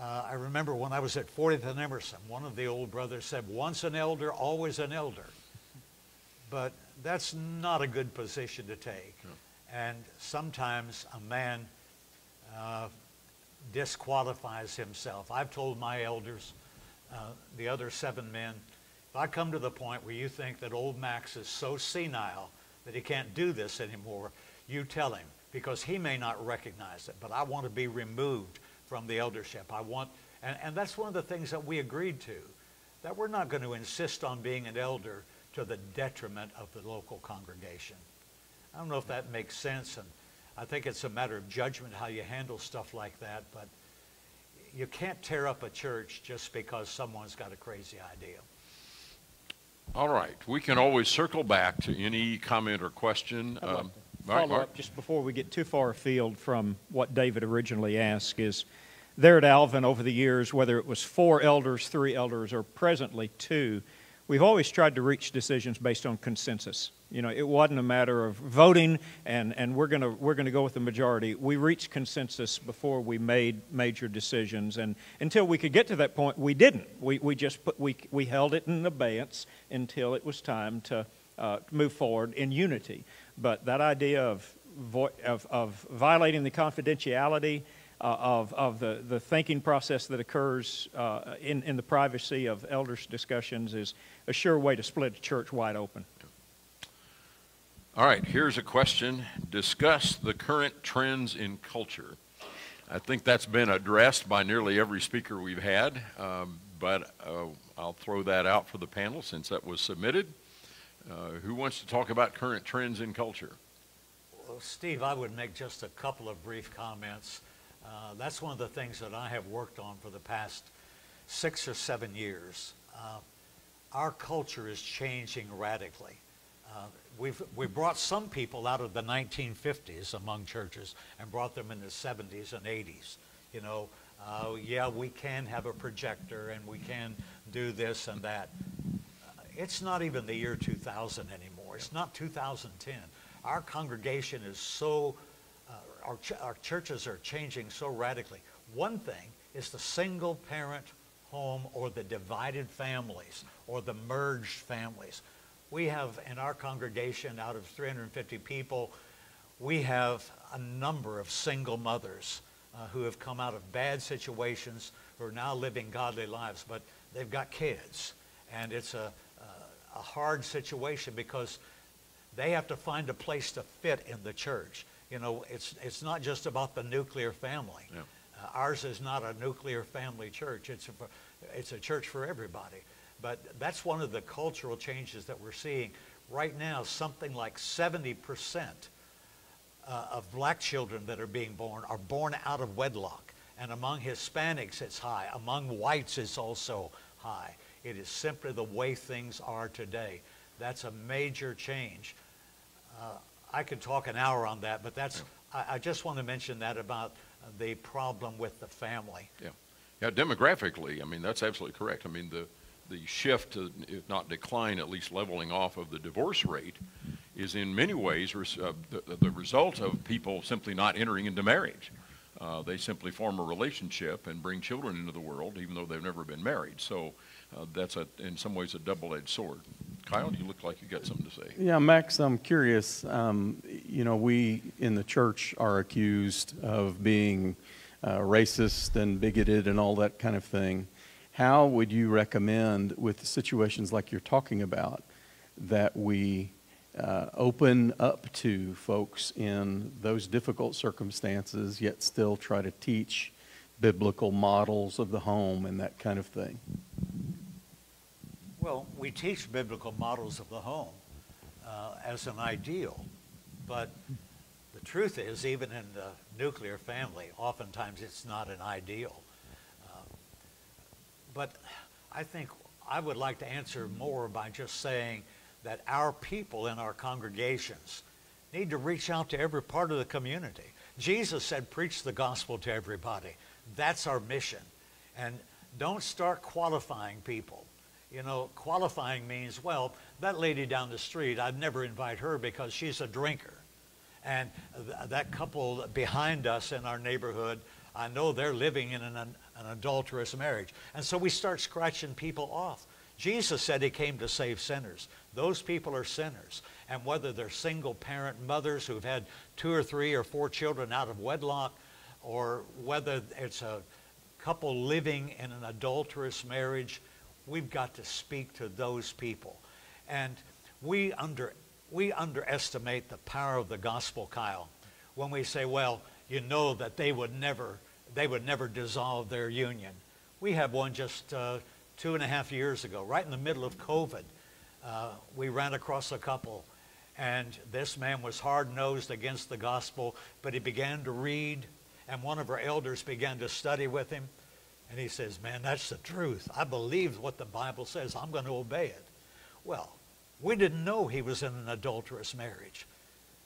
uh, I remember when I was at 40th and Emerson, one of the old brothers said, once an elder, always an elder. But that's not a good position to take. And sometimes a man uh, disqualifies himself. I've told my elders, uh, the other seven men, if I come to the point where you think that old Max is so senile that he can't do this anymore, you tell him because he may not recognize it. But I want to be removed from the eldership. I want, and, and that's one of the things that we agreed to, that we're not going to insist on being an elder to the detriment of the local congregation. I don't know if that makes sense, and I think it's a matter of judgment how you handle stuff like that, but you can't tear up a church just because someone's got a crazy idea. All right. We can always circle back to any comment or question. I'd like Um, to all right, follow up just before we get too far afield from what David originally asked is there at Alvin over the years, whether it was four elders, three elders, or presently two, we've always tried to reach decisions based on consensus. You know, it wasn't a matter of voting and, and we're going to we're gonna go with the majority. We reached consensus before we made major decisions. And until we could get to that point, we didn't. We, we just put, we, we held it in abeyance until it was time to uh, move forward in unity. But that idea of, of, of violating the confidentiality uh, of, of the, the thinking process that occurs uh, in, in the privacy of elders' discussions is a sure way to split a church wide open. All right, here's a question. Discuss the current trends in culture. I think that's been addressed by nearly every speaker we've had, um, but uh, I'll throw that out for the panel since that was submitted. Uh, who wants to talk about current trends in culture? Well, Steve, I would make just a couple of brief comments. Uh, that's one of the things that I have worked on for the past six or seven years. Uh, our culture is changing radically. Uh, we've, we brought some people out of the 1950s among churches and brought them in the 70s and 80s. You know, uh, yeah, we can have a projector and we can do this and that. It's not even the year 2000 anymore. It's not 2010. Our congregation is so, uh, our, ch- our churches are changing so radically. One thing is the single parent home or the divided families or the merged families. We have in our congregation, out of 350 people, we have a number of single mothers uh, who have come out of bad situations, who are now living godly lives, but they've got kids. And it's a, a, hard situation because they have to find a place to fit in the church. You know, it's, it's not just about the nuclear family. Yeah. Uh, ours is not a nuclear family church. It's a, it's a church for everybody. But that's one of the cultural changes that we're seeing. Right now, something like 70% uh, of black children that are being born are born out of wedlock. And among Hispanics, it's high. Among whites, it's also high. It is simply the way things are today. That's a major change. Uh, I could talk an hour on that, but that's, I, I just want to mention that about the problem with the family. Yeah. Yeah, demographically, I mean, that's absolutely correct. I mean, the, the shift to, if not decline, at least leveling off of the divorce rate is in many ways res- uh, the, the result of people simply not entering into marriage. Uh, they simply form a relationship and bring children into the world, even though they've never been married. So uh, that's a, in some ways a double-edged sword. Kyle, you look like you got something to say. Yeah, Max, I'm curious. Um, you know, we in the church are accused of being uh, racist and bigoted and all that kind of thing. How would you recommend, with situations like you're talking about, that we uh, open up to folks in those difficult circumstances, yet still try to teach biblical models of the home and that kind of thing? Well, we teach biblical models of the home uh, as an ideal, but the truth is, even in the nuclear family, oftentimes it's not an ideal. Uh, but I think I would like to answer more by just saying that our people in our congregations need to reach out to every part of the community. Jesus said, preach the gospel to everybody. That's our mission. And don't start qualifying people. You know, qualifying means, well, that lady down the street, I'd never invite her because she's a drinker. And th- that couple behind us in our neighborhood, I know they're living in an, an adulterous marriage. And so we start scratching people off. Jesus said he came to save sinners. Those people are sinners. And whether they're single parent mothers who've had two or three or four children out of wedlock, or whether it's a couple living in an adulterous marriage, we've got to speak to those people. And we, under, we underestimate the power of the gospel, Kyle, when we say, well, you know that they would never, they would never dissolve their union. We had one just uh, two and a half years ago, right in the middle of COVID. Uh, we ran across a couple, and this man was hard nosed against the gospel, but he began to read, and one of our elders began to study with him. And he says, Man, that's the truth. I believe what the Bible says. I'm going to obey it. Well, we didn't know he was in an adulterous marriage.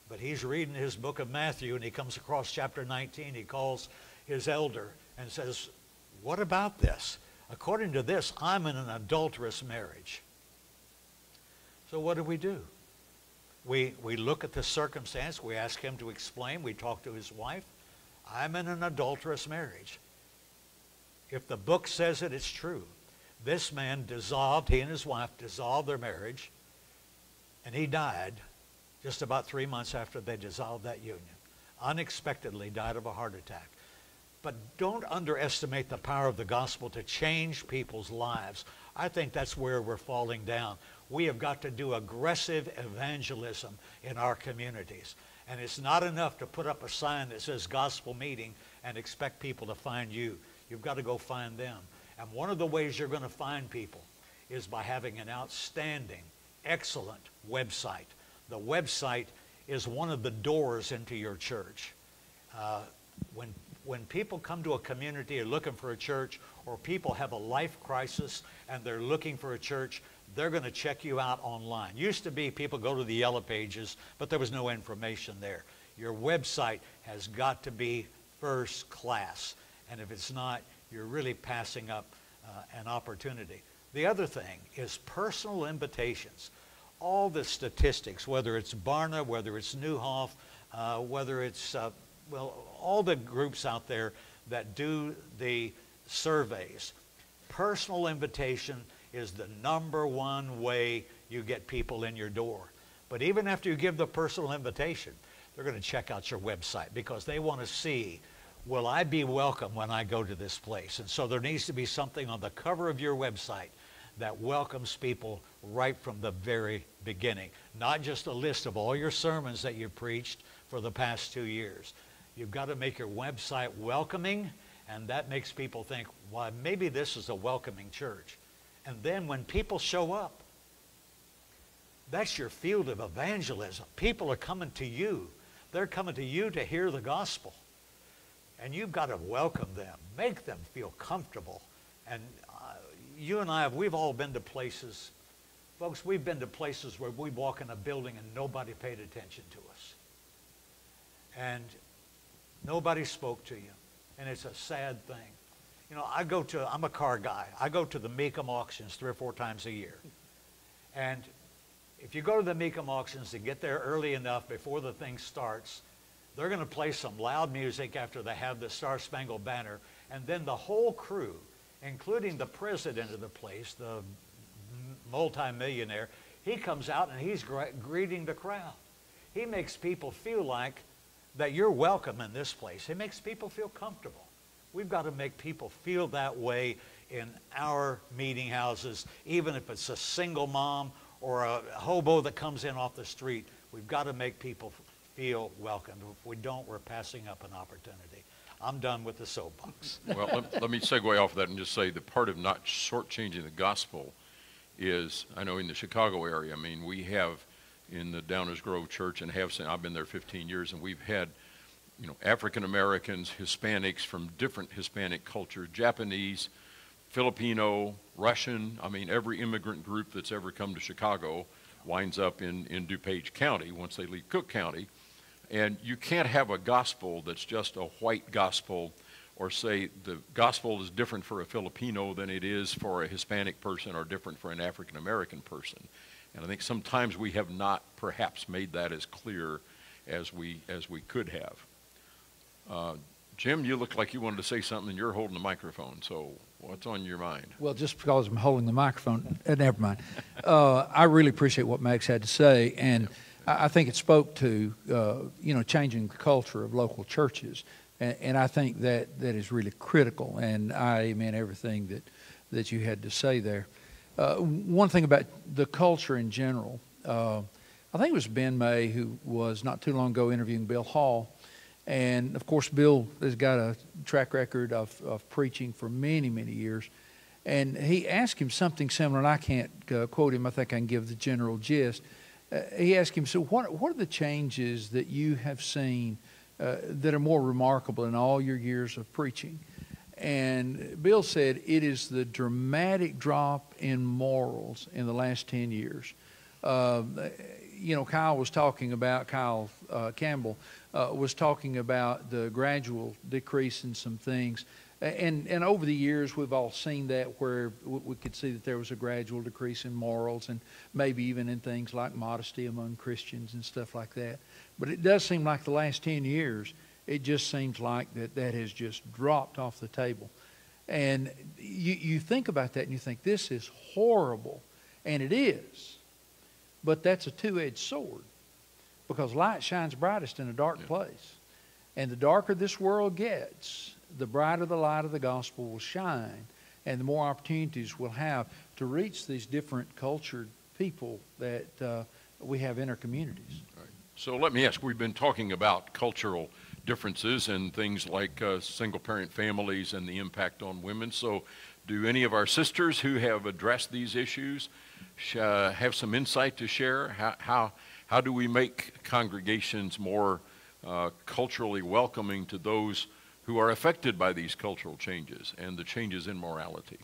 But he's reading his book of Matthew and he comes across chapter 19. He calls his elder and says, What about this? According to this, I'm in an adulterous marriage. So what do we do? We, we look at the circumstance. We ask him to explain. We talk to his wife. I'm in an adulterous marriage. If the book says it, it's true. This man dissolved, he and his wife dissolved their marriage, and he died just about three months after they dissolved that union. Unexpectedly died of a heart attack. But don't underestimate the power of the gospel to change people's lives. I think that's where we're falling down. We have got to do aggressive evangelism in our communities. And it's not enough to put up a sign that says gospel meeting and expect people to find you. You've got to go find them. And one of the ways you're going to find people is by having an outstanding, excellent website. The website is one of the doors into your church. Uh, when, when people come to a community and looking for a church, or people have a life crisis and they're looking for a church, they're going to check you out online. Used to be people go to the yellow pages, but there was no information there. Your website has got to be first class. And if it's not, you're really passing up uh, an opportunity. The other thing is personal invitations. All the statistics, whether it's Barna, whether it's Neuhoff, uh, whether it's, uh, well, all the groups out there that do the surveys, personal invitation is the number one way you get people in your door. But even after you give the personal invitation, they're going to check out your website because they want to see will I be welcome when I go to this place? And so there needs to be something on the cover of your website that welcomes people right from the very beginning. Not just a list of all your sermons that you preached for the past two years. You've got to make your website welcoming, and that makes people think, well, maybe this is a welcoming church. And then when people show up, that's your field of evangelism. People are coming to you. They're coming to you to hear the gospel. And you've got to welcome them, make them feel comfortable. And uh, you and I have, we've all been to places, folks, we've been to places where we walk in a building and nobody paid attention to us. And nobody spoke to you. And it's a sad thing. You know, I go to, I'm a car guy. I go to the Mecum auctions three or four times a year. And if you go to the Mecum auctions and get there early enough before the thing starts, they're going to play some loud music after they have the Star Spangled Banner, and then the whole crew, including the president of the place, the multimillionaire, he comes out and he's greeting the crowd. He makes people feel like that you're welcome in this place. He makes people feel comfortable. We've got to make people feel that way in our meeting houses, even if it's a single mom or a hobo that comes in off the street. We've got to make people feel welcome. If we don't, we're passing up an opportunity. I'm done with the soapbox. Well, let, let me segue off of that and just say the part of not shortchanging the gospel is, I know in the Chicago area, I mean, we have in the Downers Grove Church and have, I've been there 15 years, and we've had, you know, African Americans, Hispanics from different Hispanic culture, Japanese, Filipino, Russian, I mean, every immigrant group that's ever come to Chicago winds up in, in DuPage County once they leave Cook County. And you can't have a gospel that's just a white gospel or say the gospel is different for a Filipino than it is for a Hispanic person or different for an African American person. And I think sometimes we have not perhaps made that as clear as we, as we could have. Uh, Jim, you look like you wanted to say something and you're holding the microphone. So what's on your mind? Well, just because I'm holding the microphone, never mind. Uh, I really appreciate what Max had to say, and I, I think it spoke to uh, you know changing the culture of local churches, and, and, I think that that is really critical. And I amen everything that that you had to say there. Uh, one thing about the culture in general, uh, I think it was Ben May who was not too long ago interviewing Bill Hall and of course, Bill has got a track record of, of preaching for many, many years. And he asked him something similar, and I can't uh, quote him, I think I can give the general gist. Uh, he asked him, So, what, what are the changes that you have seen uh, that are more remarkable in all your years of preaching? And Bill said, It is the dramatic drop in morals in the last 10 years. Uh, you know, Kyle was talking about, Kyle uh, Campbell uh, was talking about the gradual decrease in some things. And, and over the years, we've all seen that where we could see that there was a gradual decrease in morals and maybe even in things like modesty among Christians and stuff like that. But it does seem like the last 10 years, it just seems like that that has just dropped off the table. And you, you think about that and you think, this is horrible. And it is. But that's a two edged sword because light shines brightest in a dark yeah. place. And the darker this world gets, the brighter the light of the gospel will shine, and the more opportunities we'll have to reach these different cultured people that uh, we have in our communities. Right. So let me ask we've been talking about cultural differences and things like uh, single parent families and the impact on women. So, do any of our sisters who have addressed these issues uh, have some insight to share? How, how how do we make congregations more uh, culturally welcoming to those who are affected by these cultural changes and the changes in morality?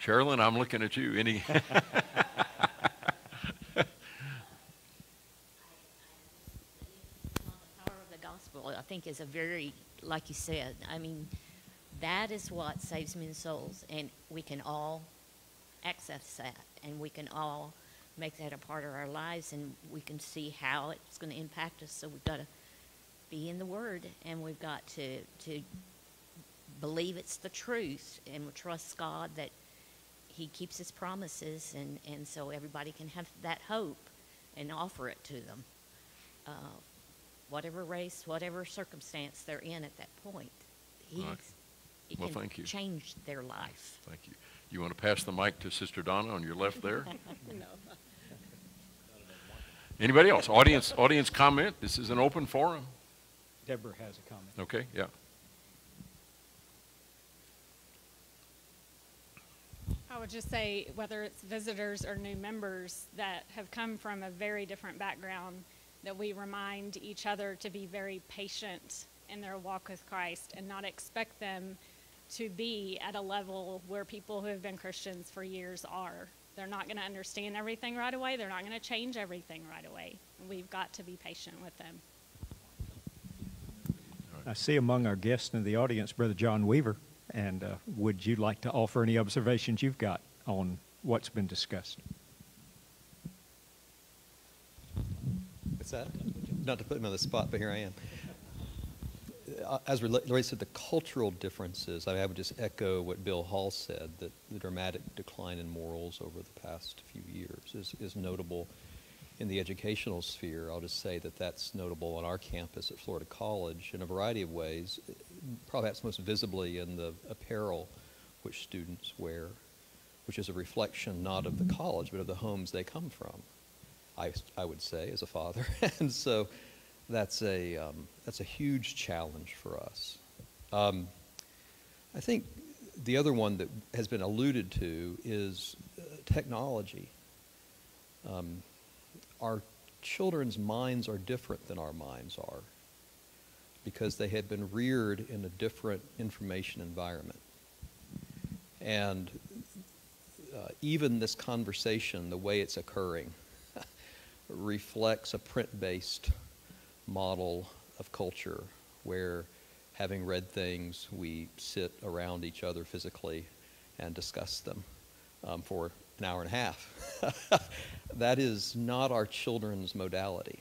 Sherilyn, I'm looking at you. Any? I I think the power of the gospel I think is a very, like you said, I mean, that is what saves men's souls, and we can all access that and we can all make that a part of our lives and we can see how it's going to impact us. So we've got to be in the Word and we've got to, to believe it's the truth and we trust God that He keeps His promises and, and so everybody can have that hope and offer it to them. Uh, whatever race, whatever circumstance they're in at that point, He's, right. He well, can thank you. change their life. Thank you. You want to pass the mic to Sister Donna on your left there? no. Anybody else? Audience, audience comment. This is an open forum. Deborah has a comment. Okay, yeah. I would just say, whether it's visitors or new members that have come from a very different background, that we remind each other to be very patient in their walk with Christ and not expect them to be at a level where people who have been Christians for years are. They're not going to understand everything right away. They're not going to change everything right away. We've got to be patient with them. I see among our guests in the audience Brother John Weaver. And uh, would you like to offer any observations you've got on what's been discussed? What's that? Not to put him on the spot, but here I am. Uh, as relates to the cultural differences, I would just echo what Bill Hall said, that the dramatic decline in morals over the past few years is, is notable. In the educational sphere, I'll just say that that's notable on our campus at Florida College in a variety of ways, perhaps most visibly in the apparel which students wear, which is a reflection not of the college, but of the homes they come from, I, I would say, as a father. and so that's a, um, that's a huge challenge for us. Um, I think the other one that has been alluded to is uh, technology. Um, our children's minds are different than our minds are because they have been reared in a different information environment. And uh, even this conversation, the way it's occurring, reflects a print-based model of culture where having read things, we sit around each other physically and discuss them um, for an hour and a half. that is not our children's modality,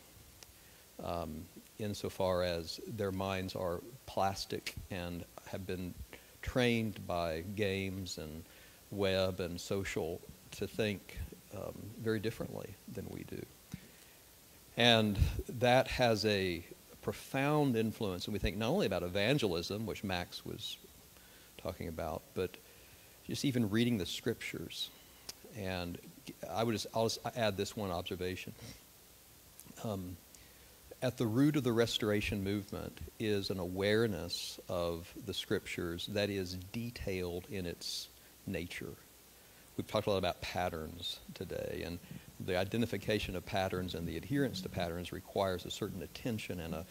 um, insofar as their minds are plastic and have been trained by games and web and social to think um, very differently than we do. And that has a profound influence, and we think not only about evangelism, which Max was talking about, but just even reading the scriptures. And I would just, I'll just add this one observation. Um, at the root of the restoration movement is an awareness of the scriptures that is detailed in its nature. We've talked a lot about patterns today, and the identification of patterns and the adherence to patterns requires a certain attention and a,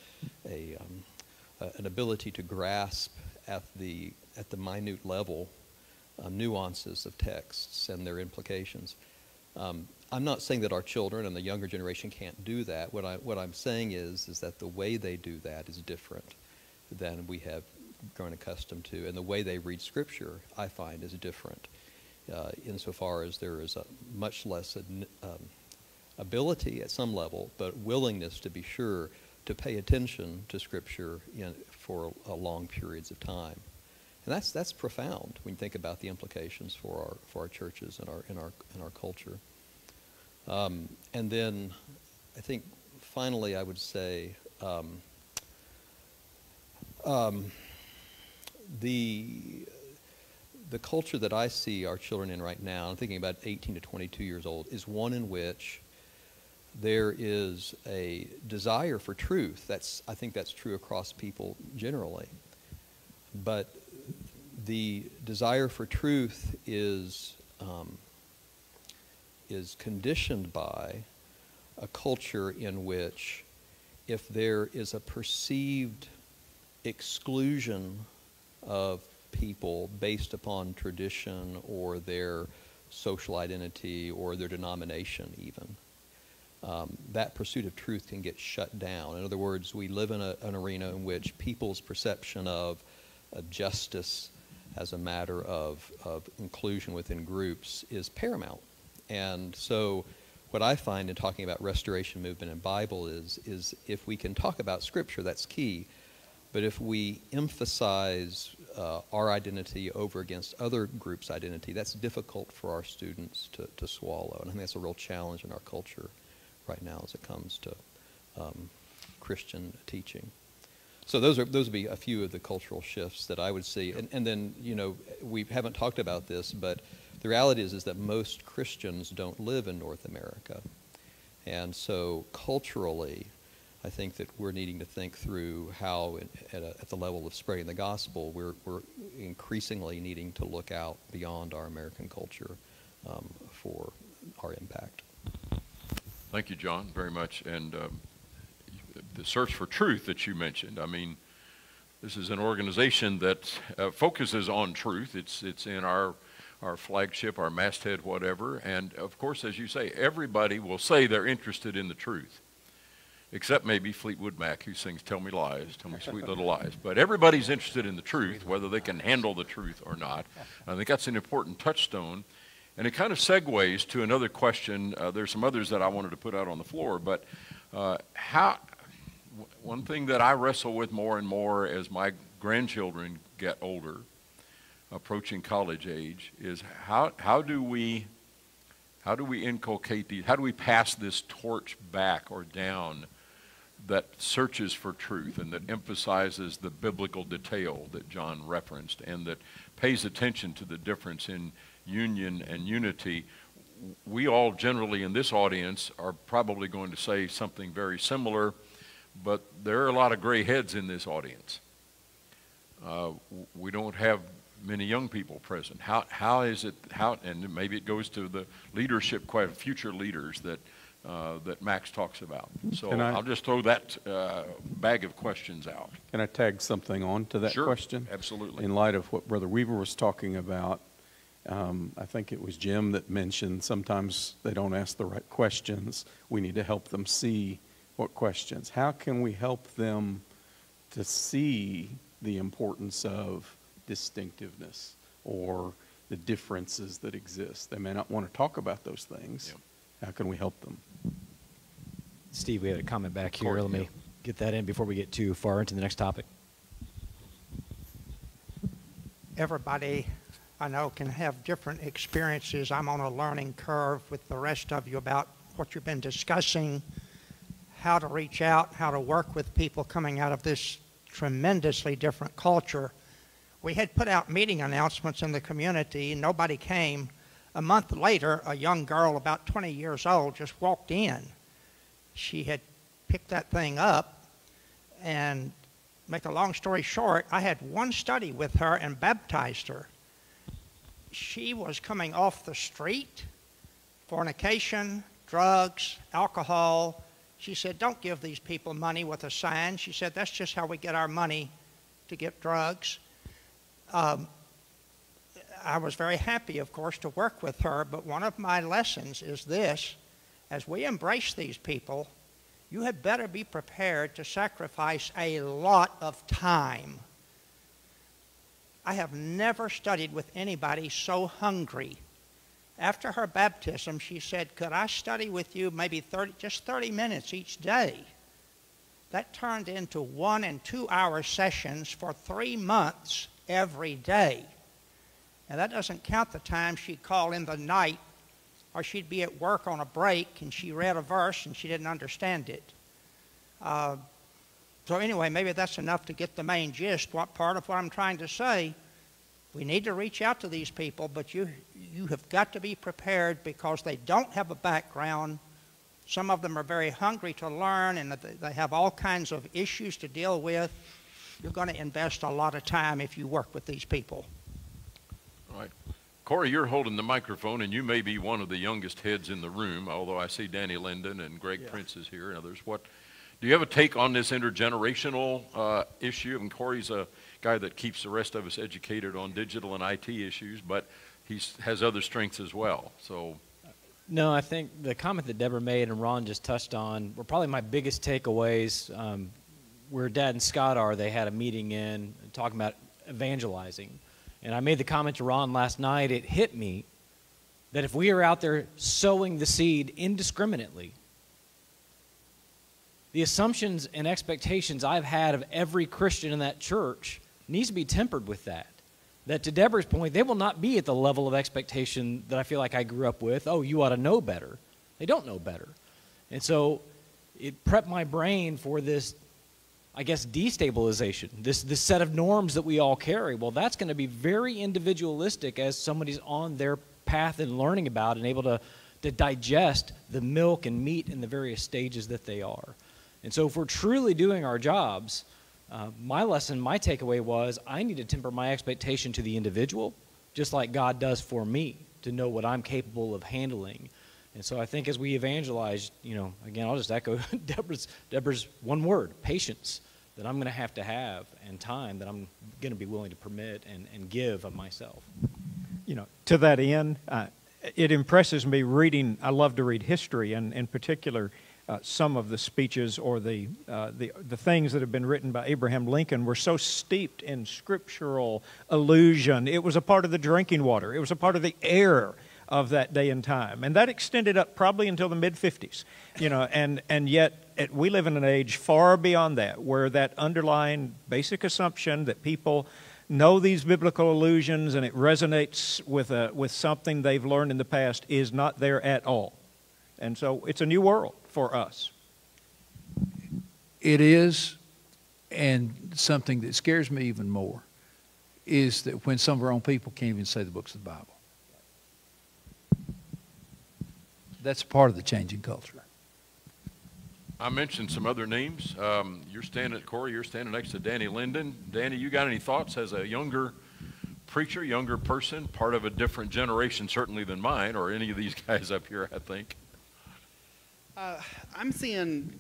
a, um, a an ability to grasp at the, at the minute level uh, nuances of texts and their implications. Um, I'm not saying that our children and the younger generation can't do that. What, I, what I'm saying is, is that the way they do that is different than we have grown accustomed to. And the way they read Scripture, I find, is different uh, insofar as there is a much less um, ability at some level, but willingness to be sure to pay attention to Scripture in, for uh, long periods of time. And that's, that's profound when you think about the implications for our, for our churches and our, in, our, in our culture. Um, and then I think finally I would say um, um, the the culture that I see our children in right now, I'm thinking about 18 to 22 years old, is one in which there is a desire for truth. That's I think that's true across people generally. But the desire for truth is um, is conditioned by a culture in which if there is a perceived exclusion of people based upon tradition or their social identity or their denomination even. Um, that pursuit of truth can get shut down. In other words, we live in a, an arena in which people's perception of, of justice as a matter of, of inclusion within groups is paramount. And so what I find in talking about restoration movement and Bible is, is if we can talk about Scripture, that's key. But if we emphasize uh, our identity over against other groups' identity, that's difficult for our students to, to swallow. And I think that's a real challenge in our culture right now as it comes to um, Christian teaching. So those are those would be a few of the cultural shifts that I would see. And, and then, you know, we haven't talked about this, but the reality is, is that most Christians don't live in North America. And so culturally, I think that we're needing to think through how, at, a, at, the level of spreading the gospel, we're, we're increasingly needing to look out beyond our American culture um, for our impact. Thank you, John, very much. And um, the search for truth that you mentioned, I mean, this is an organization that uh, focuses on truth. It's, it's in our, our flagship, our masthead, whatever. And of course, as you say, everybody will say they're interested in the truth except maybe Fleetwood Mac, who sings Tell Me Lies, Tell Me Sweet Little Lies. But everybody's interested in the truth, whether they can handle the truth or not. I think that's an important touchstone. And it kind of segues to another question. Uh, there's some others that I wanted to put out on the floor, but uh, how, one thing that I wrestle with more and more as my grandchildren get older, approaching college age, is how, how do we How do we inculcate these? How do we pass this torch back or down that searches for truth and that emphasizes the biblical detail that John referenced and that pays attention to the difference in union and unity? We all generally in this audience are probably going to say something very similar, but there are a lot of gray heads in this audience. Uh, we don't have many young people present. How, how is it, how, and maybe it goes to the leadership, quite future leaders that, uh, that Max talks about. So Can I- I'll just throw that uh, bag of questions out. Can I tag something on to that Sure, question? absolutely. In light of what Brother Weaver was talking about, um, I think it was Jim that mentioned sometimes they don't ask the right questions. We need to help them see what questions. How can we help them to see the importance of distinctiveness or the differences that exist? They may not want to talk about those things. How can we help them? Steve, we had a comment back here. Corey, Let me yeah. get that in before we get too far into the next topic. everybody I know can have different experiences. I'm on a learning curve with the rest of you about what you've been discussing, how to reach out, how to work with people coming out of this tremendously different culture. We had put out meeting announcements in the community, and nobody came. A month later, a young girl about 20 years old just walked in. She had picked that thing up and make a long story short, I had one study with her and baptized her. She was coming off the street, fornication, drugs, alcohol. She said, Don't give these people money with a sign. She said, That's just how we get our money to get drugs. Um, I was very happy, of course, to work with her, but one of my lessons is this as we embrace these people, you had better be prepared to sacrifice a lot of time. I have never studied with anybody so hungry. After her baptism, she said, Could I study with you maybe 30, just 30 minutes each day? That turned into one and two hour sessions for three months every day. And that doesn't count the time she'd call in the night or she'd be at work on a break and she read a verse and she didn't understand it. Uh, so, anyway, maybe that's enough to get the main gist. What part of what I'm trying to say? We need to reach out to these people, but you, you have got to be prepared because they don't have a background. Some of them are very hungry to learn and they- they have all kinds of issues to deal with. You're going to invest a lot of time if you work with these people. All right. Corey, you're holding the microphone, and you may be one of the youngest heads in the room, although I see Danny Linden and Greg Prince is here and others. What, do you have a take on this intergenerational uh, issue? And Corey's a guy that keeps the rest of us educated on digital and IT issues, but he has other strengths as well. So, No, I think the comment that Deborah made and Ron just touched on were probably my biggest takeaways. Um, where Dad and Scott are, they had a meeting in talking about evangelizing. And I made the comment to Ron last night, it hit me that if we are out there sowing the seed indiscriminately, the assumptions and expectations I've had of every Christian in that church needs to be tempered with that. That to Deborah's point, they will not be at the level of expectation that I feel like I grew up with. Oh, you ought to know better. They don't know better. And so it prepped my brain for this, I guess, destabilization, this, this set of norms that we all carry. Well, that's going to be very individualistic as somebody's on their path and learning about and able to, to digest the milk and meat in the various stages that they are. And so if we're truly doing our jobs, uh, my lesson, my takeaway was I need to temper my expectation to the individual, just like God does for me, to know what I'm capable of handling. And so I think as we evangelize, you know, again, I'll just echo Deborah's, Deborah's one word patience that I'm going to have to have and time that I'm going to be willing to permit and, and give of myself. you know, to that end, uh, it impresses me reading. I love to read history, and in particular, uh, some of the speeches or the, uh, the the things that have been written by Abraham Lincoln were so steeped in scriptural allusion. It was a part of the drinking water. It was a part of the air of that day and time, and that extended up probably until the mid '50s. You know, and and yet it, we live in an age far beyond that, where that underlying basic assumption that people know these biblical allusions and it resonates with, a, with something they've learned in the past is not there at all. And so it's a new world for us. It is, and something that scares me even more is that when some of our own people can't even say the books of the Bible. That's part of the changing culture. I mentioned some other names. Um, you're standing, Corey, you're standing next to Danny Linden. Danny, you got any thoughts as a younger preacher, younger person, part of a different generation certainly than mine or any of these guys up here, I think? Uh, I'm seeing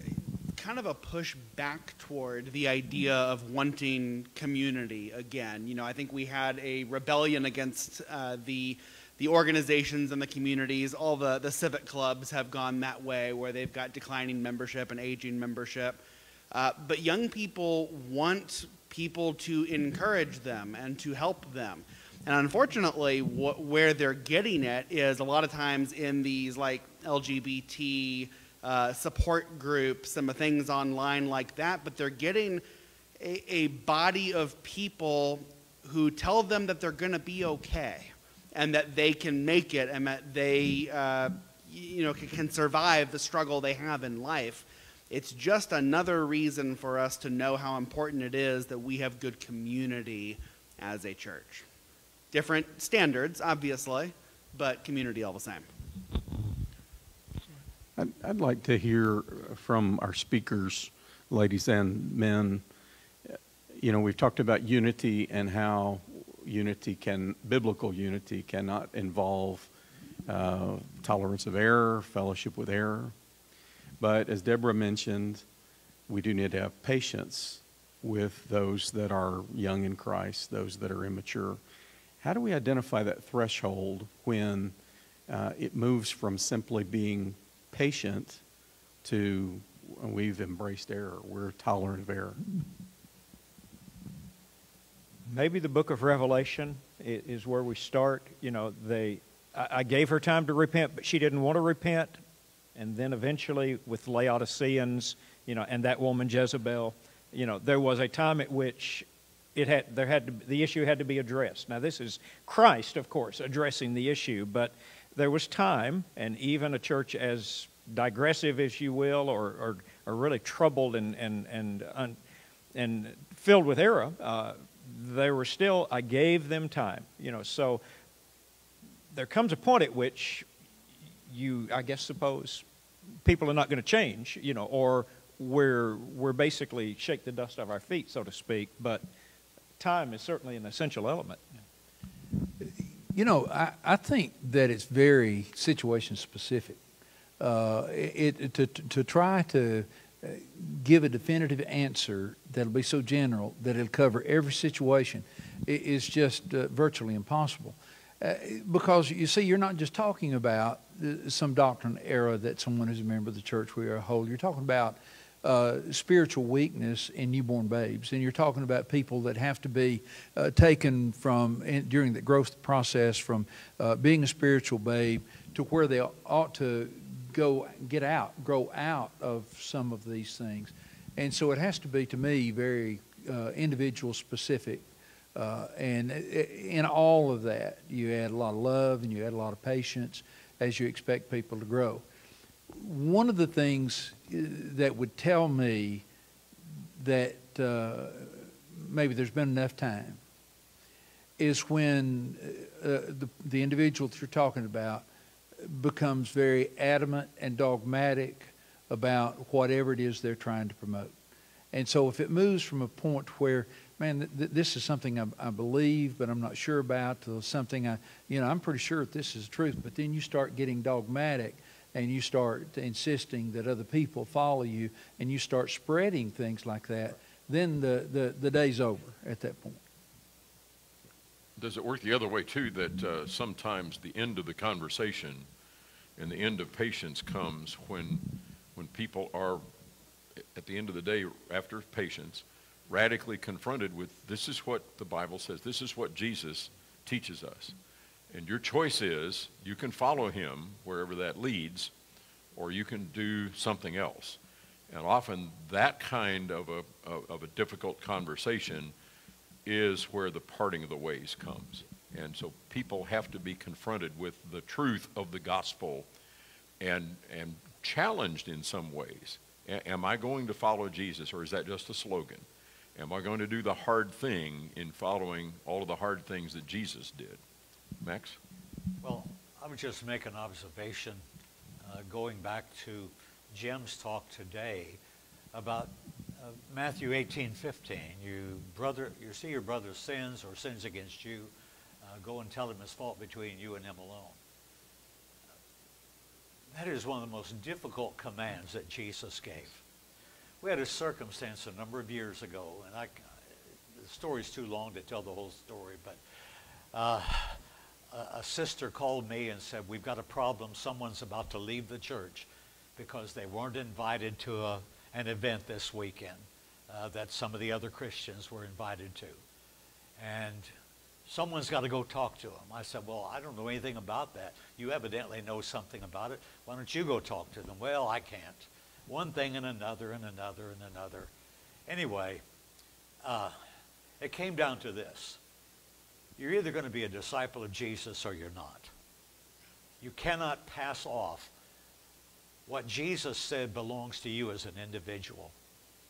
kind of a push back toward the idea of wanting community again. You know, I think we had a rebellion against uh, the the organizations and the communities, all the, the civic clubs have gone that way where they've got declining membership and aging membership. Uh, but young people want people to encourage them and to help them. And unfortunately, wh- where they're getting it is a lot of times in these like LGBT uh, support groups and things online like that, but they're getting a, a body of people who tell them that they're going to be okay and that they can make it and that they uh, you know can survive the struggle they have in life. It's just another reason for us to know how important it is that we have good community as a church. Different standards obviously but community all the same I'd, I'd like to hear from our speakers ladies and men you know we've talked about unity and how unity can, biblical unity cannot involve uh, tolerance of error, fellowship with error. But as Deborah mentioned, we do need to have patience with those that are young in Christ, those that are immature. How do we identify that threshold when uh, it moves from simply being patient to uh, we've embraced error, we're tolerant of error? maybe the book of Revelation is where we start. You know, they, I gave her time to repent, but she didn't want to repent. And then eventually, with Laodiceans, you know, and that woman Jezebel, you know, there was a time at which it had, there had to, the issue had to be addressed. Now, this is Christ, of course, addressing the issue, but there was time, and even a church as digressive as you will, or, or, or really troubled and, and, and, un, and filled with error, uh, they were still, I gave them time. You know, so there comes a point at which you, I guess, suppose people are not going to change, you know, or we're, we're basically shake the dust off our feet, so to speak. But time is certainly an essential element. You know, I, I think that it's very situation specific. Uh, it, it, to, to try to give a definitive answer that'll be so general that it'll cover every situation is just uh, virtually impossible. Uh, because you see, you're not just talking about uh, some doctrine era that someone who's a member of the church we are whole. You're talking about uh, spiritual weakness in newborn babes, and you're talking about people that have to be uh, taken from in, during the growth process from uh, being a spiritual babe to where they ought to go get out, grow out of some of these things. And so it has to be, to me, very uh, individual specific. Uh, and in all of that, you add a lot of love and you add a lot of patience as you expect people to grow. One of the things uh, that would tell me that uh, maybe there's been enough time is when uh, the, the individual that you're talking about becomes very adamant and dogmatic about whatever it is they're trying to promote. And so if it moves from a point where, man, th- th- this is something I, I, believe, but I'm not sure about, to something I, you know, I'm pretty sure that this is the truth, but then you start getting dogmatic and you start insisting that other people follow you and you start spreading things like that, then the, the, the day's over at that point. Does it work the other way too that uh, sometimes the end of the conversation and the end of patience comes when when people are at the end of the day after patience radically confronted with this is what the Bible says, this is what Jesus teaches us. And your choice is you can follow him wherever that leads or you can do something else. And often that kind of a, of a difficult conversation is where the parting of the ways comes. And so people have to be confronted with the truth of the gospel and, and challenged in some ways. A- am I going to follow Jesus or is that just a slogan? Am I going to do the hard thing in following all of the hard things that Jesus did? Max? Well, I would just make an observation uh, going back to Jim's talk today about uh, Matthew 18, 15. You, brother, you see your brother sins or sins against you, uh, go and tell him his fault between you and him alone. That is one of the most difficult commands that Jesus gave. We had a circumstance a number of years ago, and I, the story's too long to tell the whole story, but uh, a, sister called me and said, we've got a problem. Someone's about to leave the church because they weren't invited to a, an event this weekend uh, that some of the other Christians were invited to. And someone's got to go talk to them. I said, well, I don't know anything about that. You evidently know something about it. Why don't you go talk to them? Well, I can't. One thing and another and another and another. Anyway, uh, it came down to this. You're either going to be a disciple of Jesus or you're not. You cannot pass off what Jesus said belongs to you as an individual.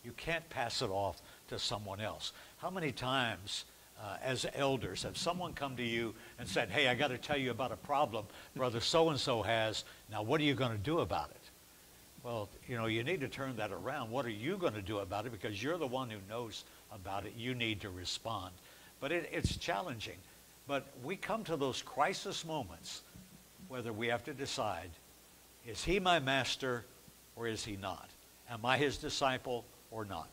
You can't pass it off to someone else. How many times uh, as elders have someone come to you and said, hey, I got to tell you about a problem brother so-and-so has. Now, what are you going to do about it? Well, you know, you need to turn that around. What are you going to do about it? Because you're the one who knows about it. You need to respond. But it, it's challenging. But we come to those crisis moments whether we have to decide, is he my master or is he not? Am I his disciple or not?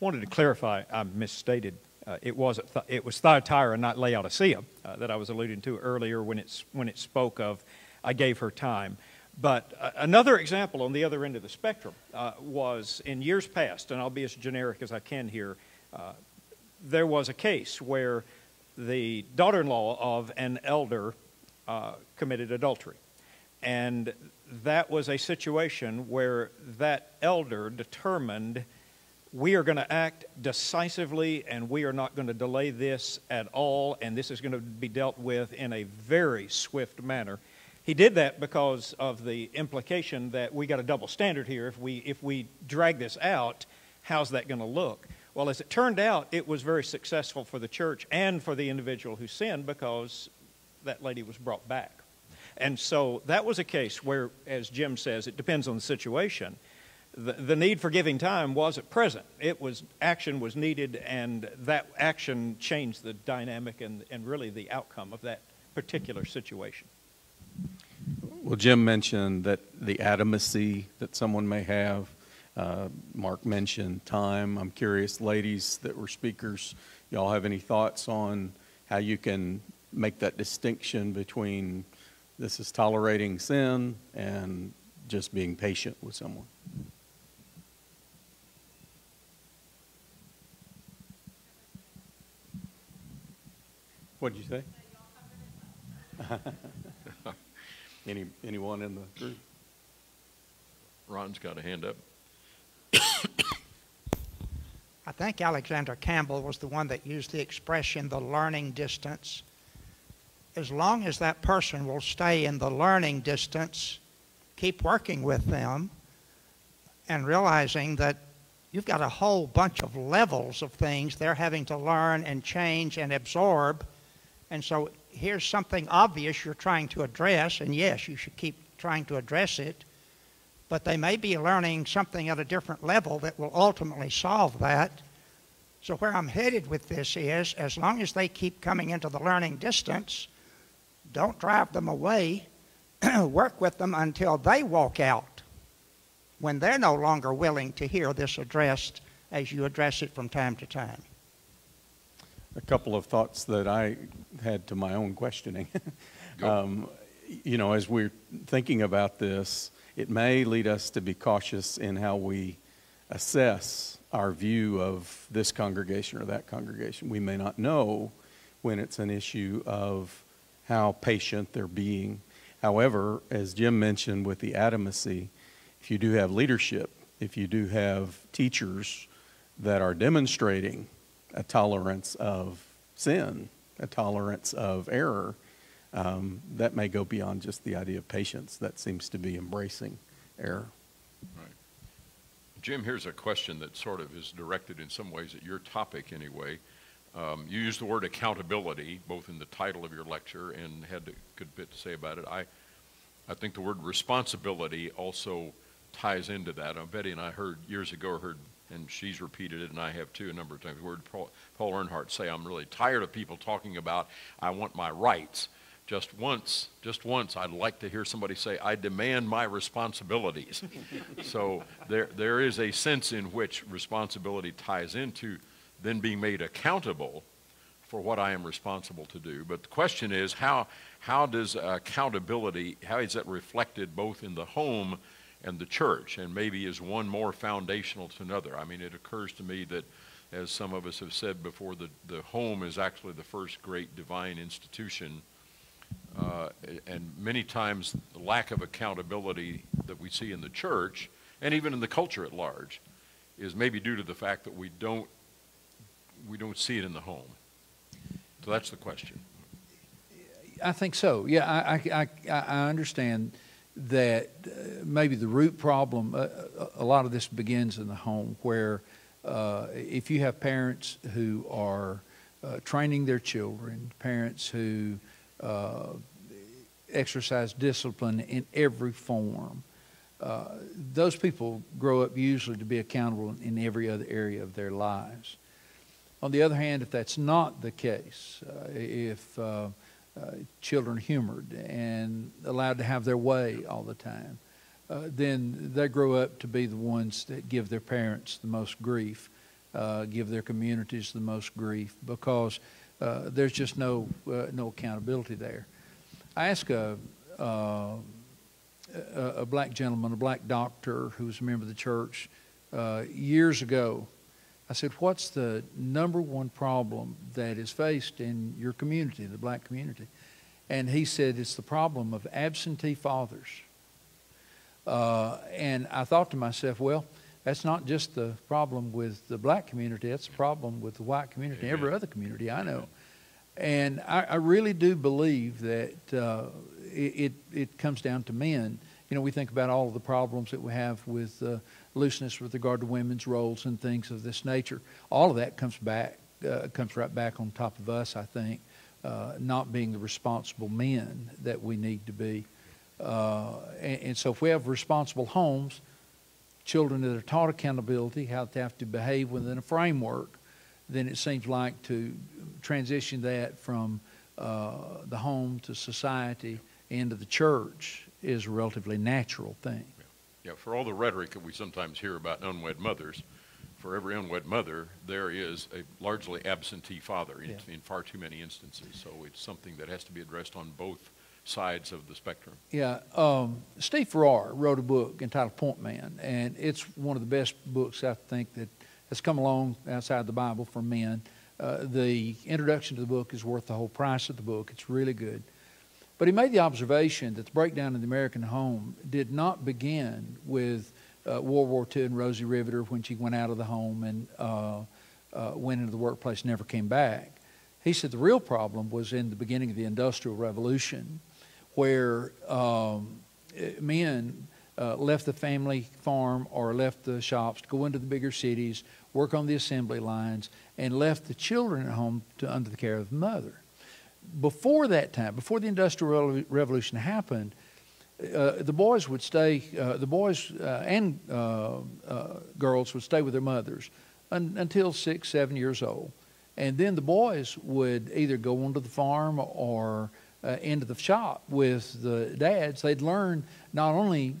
Wanted to clarify, I misstated. Uh, it was it was Thyatira, not Laodicea, uh, that I was alluding to earlier when it's when it spoke of, I gave her time. But uh, another example on the other end of the spectrum uh, was in years past, and I'll be as generic as I can here. There was a case where the daughter-in-law of an elder uh, committed adultery, and that was a situation where that elder determined we are going to act decisively and we are not going to delay this at all, and this is going to be dealt with in a very swift manner. He did that because of the implication that we got a double standard here. If we, if we drag this out, how's that going to look? Well, as it turned out, it was very successful for the church and for the individual who sinned because that lady was brought back. And so that was a case where, as Jim says, it depends on the situation. The, the need for giving time wasn't present. It was action was needed, and that action changed the dynamic and, and really the outcome of that particular situation. Well, Jim mentioned that the adamacy that someone may have. Uh, Mark mentioned time. I'm curious, ladies that were speakers, y'all have any thoughts on how you can make that distinction between this is tolerating sin and just being patient with someone? What did you say? Any, anyone in the group? Ron's got a hand up. I think Alexander Campbell was the one that used the expression the learning distance. As long as that person will stay in the learning distance, keep working with them and realizing that you've got a whole bunch of levels of things they're having to learn and change and absorb. And so here's something obvious you're trying to address, and yes, you should keep trying to address it, but they may be learning something at a different level that will ultimately solve that. So, where I'm headed with this is as long as they keep coming into the learning distance, don't drive them away. Work with them until they walk out when they're no longer willing to hear this addressed as you address it from time to time. A couple of thoughts that I had to my own questioning. um, you know, as we're thinking about this, it may lead us to be cautious in how we assess our view of this congregation or that congregation. We may not know when it's an issue of how patient they're being. However, as Jim mentioned with the adamancy, if you do have leadership, if you do have teachers that are demonstrating a tolerance of sin, a tolerance of error, um, that may go beyond just the idea of patience. That seems to be embracing error. Right. Jim, here's a question that sort of is directed in some ways at your topic anyway. Um, you used the word accountability both in the title of your lecture and had a good bit to say about it. I, I think the word responsibility also ties into that. Uh, Betty and I heard years ago, heard, and she's repeated it, and I have too a number of times, word Paul, Paul Earnhart say, I'm really tired of people talking about, I want my rights. Just once, just once, I'd like to hear somebody say, I demand my responsibilities. so there, there is a sense in which responsibility ties into then being made accountable for what I am responsible to do. But the question is, how, how does accountability, how is that reflected both in the home and the church? And maybe is one more foundational to another? I mean, it occurs to me that, as some of us have said before, the, the home is actually the first great divine institution. Uh, and many times, the lack of accountability that we see in the church, and even in the culture at large, is maybe due to the fact that we don't, we don't see it in the home. So that's the question. I think so. Yeah, I, I, I, I understand that uh, maybe the root problem, uh, a lot of this begins in the home, where uh, if you have parents who are uh, training their children, parents who uh, exercise discipline in every form, uh, those people grow up usually to be accountable in every other area of their lives. On the other hand, if that's not the case, uh, if uh, uh, children humored and allowed to have their way all the time, uh, then they grow up to be the ones that give their parents the most grief, give their communities the most grief, because uh, there's just no no accountability there. I asked a, a, a black gentleman, a black doctor who was a member of the church years ago I said, What's the number one problem that is faced in your community, the black community? And he said, It's the problem of absentee fathers. Uh, and I thought to myself, Well, that's not just the problem with the black community, that's the problem with the white community and every other community I know. And I, I really do believe that uh, it, it comes down to men. You know, we think about all of the problems that we have with. Uh, looseness with regard to women's roles and things of this nature. All of that comes back, uh, comes right back on top of us, I think, uh, not being the responsible men that we need to be. Uh, and, and, so if we have responsible homes, children that are taught accountability, how to have to behave within a framework, then it seems like to transition that from uh, the home to society into the church is a relatively natural thing. Yeah, for all the rhetoric that we sometimes hear about unwed mothers, for every unwed mother, there is a largely absentee father in, yeah. in, far too many instances. So it's something that has to be addressed on both sides of the spectrum. Yeah. Um, Steve Farrar wrote a book entitled Point Man, and it's one of the best books I think that has come along outside the Bible for men. Uh, the introduction to the book is worth the whole price of the book. It's really good. But he made the observation that the breakdown in the American home did not begin with uh, World War II and Rosie Riveter when she went out of the home and uh, uh, went into the workplace, and never came back. He said the real problem was in the beginning of the Industrial Revolution, where um, men uh, left the family farm or left the shops to go into the bigger cities, work on the assembly lines, and left the children at home to, under the care of the mother before that time, before the Industrial Revolution happened, uh, the boys would stay, uh, the boys uh, and uh, uh, girls would stay with their mothers un- until six, seven years old. And then the boys would either go onto the farm or uh, into the shop with the dads. They'd learn not only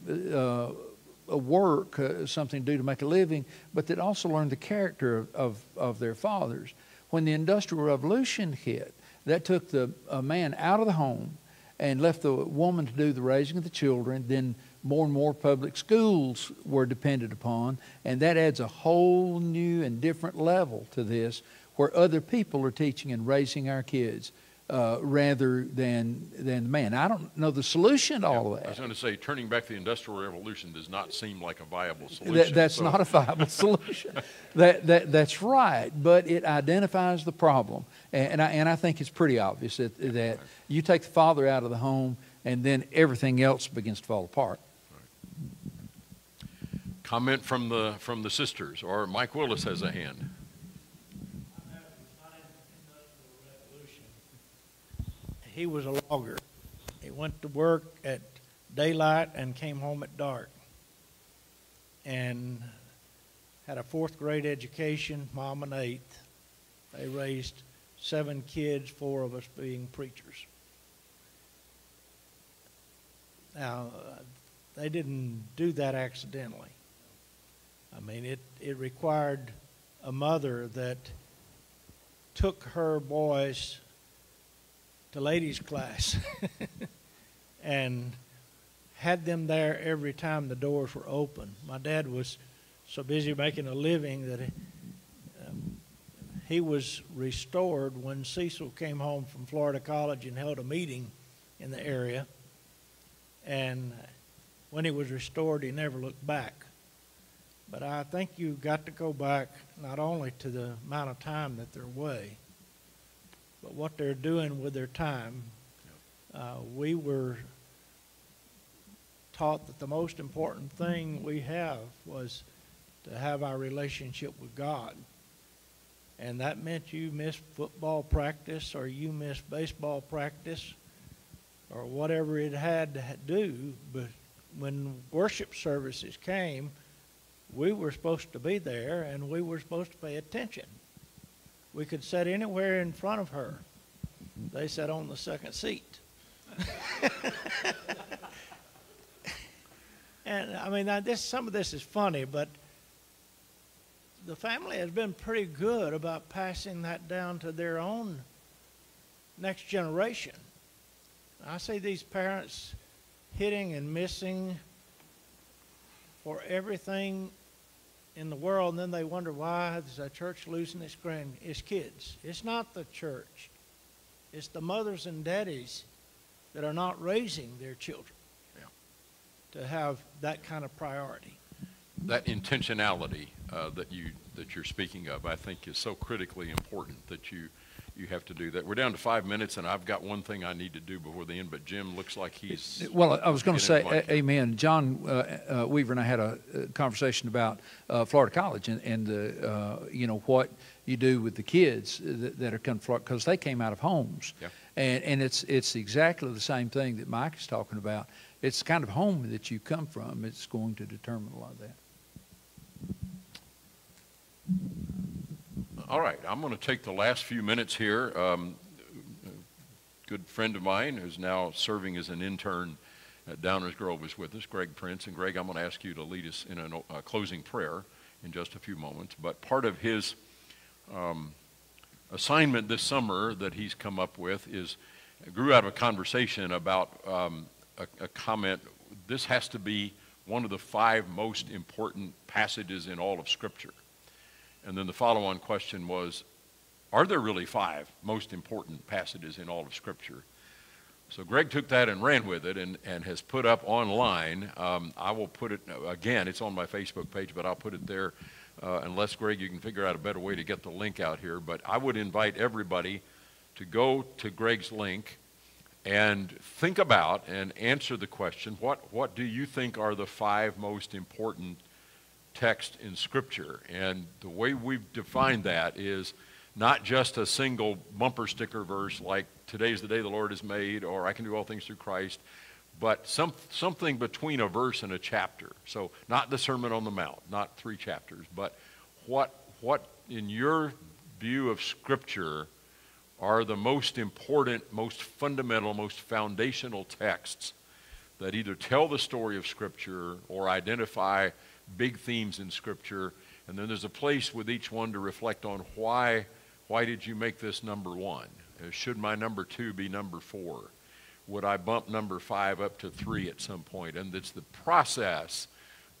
a work, something to do to make a living, but they'd also learn the character of, of, of their fathers. When the Industrial Revolution hit, that took the a man out of the home and left the woman to do the raising of the children. Then more and more public schools were depended upon, and that adds a whole new and different level to this where other people are teaching and raising our kids. Uh, rather than than the man. I don't know the solution to all of that. I was going to say, turning back the Industrial Revolution does not seem like a viable solution. That, that's so- not a viable solution. that, that, that's right, but it identifies the problem. And, and, I, and I think it's pretty obvious that, that you take the father out of the home, and then everything else begins to fall apart. Comment from the, from the sisters, or Mike Willis has a hand. He was a logger. He went to work at daylight and came home at dark. And had a fourth grade education, mom an eighth. They raised seven kids, four of us being preachers. Now, they didn't do that accidentally. I mean, it, it required a mother that took her boys to ladies' class and had them there every time the doors were open. My dad was so busy making a living that he, um, he was restored when Cecil came home from Florida College and held a meeting in the area. And when he was restored, he never looked back. But I think you've got to go back not only to the amount of time that they're away, but what they're doing with their time. Uh, we were taught that the most important thing we have was to have our relationship with God. And that meant you missed football practice or you missed baseball practice or whatever it had to do. But when worship services came, we were supposed to be there and we were supposed to pay attention. We could sit anywhere in front of her. They sat on the second seat. and I mean, this some of this is funny, but the family has been pretty good about passing that down to their own next generation. I see these parents hitting and missing for everything in the world, and then they wonder why is the church losing its grand its kids. It's not the church. It's the mothers and daddies that are not raising their children to have that kind of priority. That intentionality uh, that you that you're speaking of, I think, is so critically important that you you have to do that. We're down to five minutes, and I've got one thing I need to do before the end. But Jim looks like he's Well, I was going to say, getting his mic. a- amen. John uh, uh, Weaver and I had a, uh conversation about uh, Florida College and, and the, uh, you know, what you do with the kids that, that are coming Florida, because they came out of homes. Yeah. And, and it's, it's exactly the same thing that Mike is talking about. It's the kind of home that you come from. It's going to determine a lot of that. All right, I'm going to take the last few minutes here. Um, good friend of mine who's now serving as an intern at Downers Grove is with us, Greg Prince. And Greg, I'm going to ask you to lead us in a uh, closing prayer in just a few moments. But part of his um, assignment this summer that he's come up with is grew out of a conversation about um, a, a comment. This has to be one of the five most important passages in all of Scripture. And then the follow on question was Are there really five most important passages in all of Scripture? So Greg took that and ran with it and, and has put up online. Um, I will put it, again, it's on my Facebook page, but I'll put it there uh, unless, Greg, you can figure out a better way to get the link out here. But I would invite everybody to go to Greg's link and think about and answer the question what, what do you think are the five most important text in Scripture. And the way we've defined that is not just a single bumper sticker verse like today's the day the Lord has made or I can do all things through Christ, but some, something between a verse and a chapter. So not the Sermon on the Mount, not three chapters, but what, what in your view of Scripture are the most important, most fundamental, most foundational texts that either tell the story of Scripture or identify big themes in Scripture. And then there's a place with each one to reflect on why, why did you make this number one? Uh, Should my number two be number four? Would I bump number five up to three at some point? And it's the process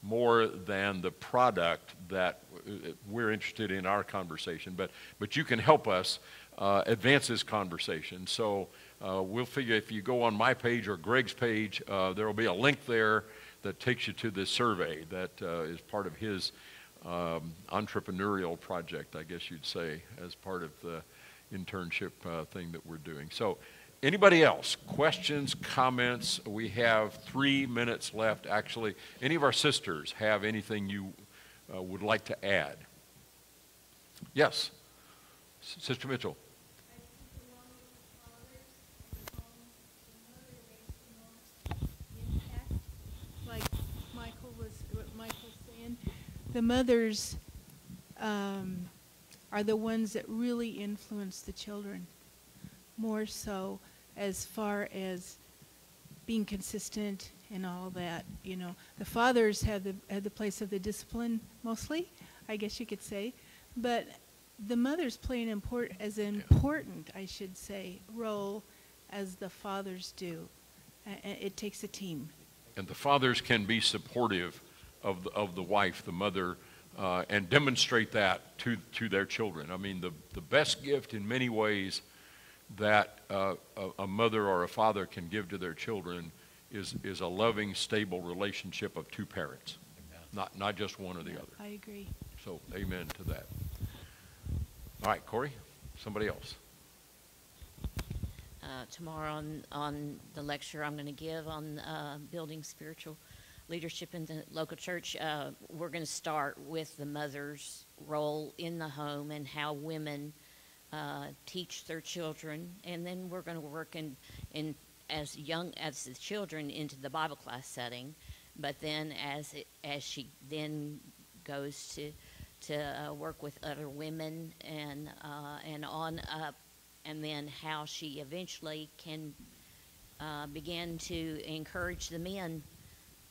more than the product that uh, we're interested in our conversation. But, but you can help us uh, this conversation. So uh, we'll figure if you go on my page or Greg's page, uh, there will be a link there that takes you to this survey that uh, is part of his um, entrepreneurial project, I guess you'd say, as part of the internship uh, thing that we're doing. So anybody else? Questions, comments? We have three minutes left. Actually, any of our sisters have anything you uh, would like to add? Yes. Sister Mitchell. like Michael was, what Mike was saying, the mothers um, are the ones that really influence the children more so as far as being consistent and all that. You know, the fathers have the have the place of the discipline mostly, I guess you could say, but the mothers play an important as an important, I should say, role as the fathers do. Uh, it takes a team. And the fathers can be supportive of the, of the wife, the mother, uh, and demonstrate that to, to their children. I mean, the, the best gift in many ways that uh, a, a mother or a father can give to their children is, is a loving, stable relationship of two parents, not, not just one or the other. I agree. So, amen to that. All right, Corey, somebody else. uh, tomorrow on, on the lecture I'm going to give on uh, building spiritual leadership in the local church. Uh, we're going to start with the mother's role in the home and how women uh, teach their children, and then we're going to work in, in as young as the children into the Bible class setting. But then as it, as she then goes to to uh, work with other women and uh, and on up and then how she eventually can uh, begin to encourage the men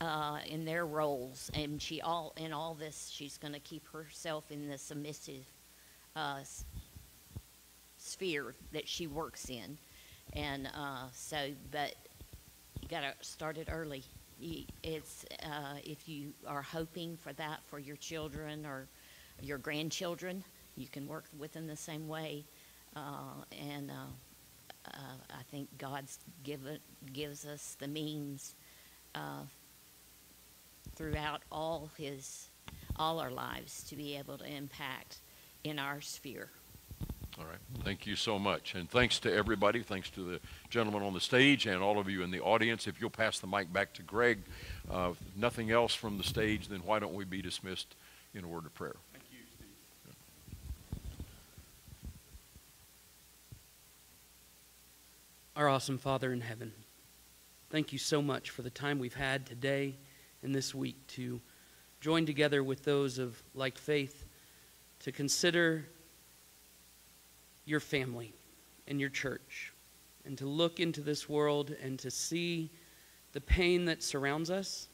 uh, in their roles. And she all in all this, she's going to keep herself in the submissive uh, sphere that she works in. And uh, so, but you got to start it early. It's uh, if you are hoping for that for your children or your grandchildren, you can work with them the same way. Uh, and uh, I think God's given gives us the means uh, throughout all His all our lives to be able to impact in our sphere. All right. Thank you so much. And thanks to everybody. Thanks to the gentleman on the stage and all of you in the audience. If you'll pass the mic back to Greg, uh, nothing else from the stage, then why don't we be dismissed in a word of prayer? Thank you, Steve. Our awesome Father in heaven, thank you so much for the time we've had today and this week to join together with those of like faith to consider your family and your church and to look into this world and to see the pain that surrounds us,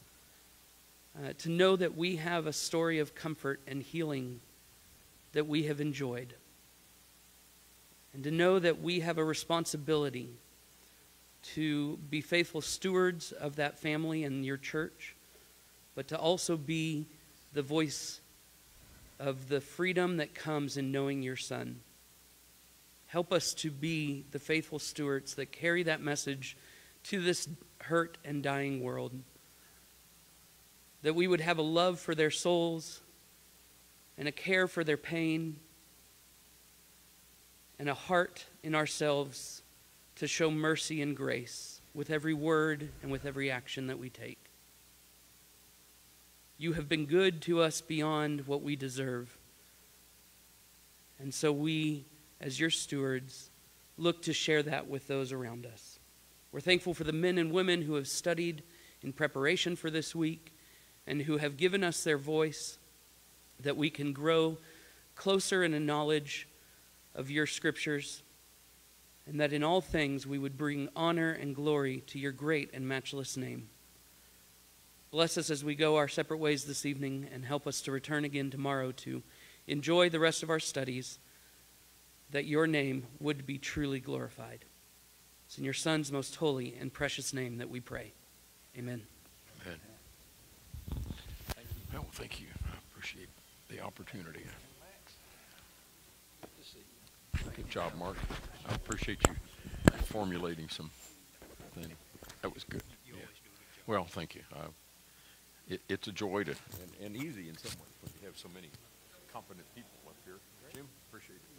uh, to know that we have a story of comfort and healing that we have enjoyed, and to know that we have a responsibility to be faithful stewards of that family and your church, but to also be the voice of the freedom that comes in knowing your Son. Help us to be the faithful stewards that carry that message to this hurt and dying world. That we would have a love for their souls and a care for their pain and a heart in ourselves to show mercy and grace with every word and with every action that we take. You have been good to us beyond what we deserve. And so we, as your stewards, look to share that with those around us. We're thankful for the men and women who have studied in preparation for this week and who have given us their voice that we can grow closer in a knowledge of your scriptures and that in all things we would bring honor and glory to your great and matchless name. Bless us as we go our separate ways this evening and help us to return again tomorrow to enjoy the rest of our studies, that your name would be truly glorified. It's in your Son's most holy and precious name that we pray. Amen. Amen. Well, thank you. I appreciate the opportunity. Good to see you. Good job, Mark. I appreciate you formulating some thing. That was good. Yeah. Well, thank you. Uh, it, it's a joy to, and, and easy in some ways when you have so many competent people up here. Jim, appreciate it.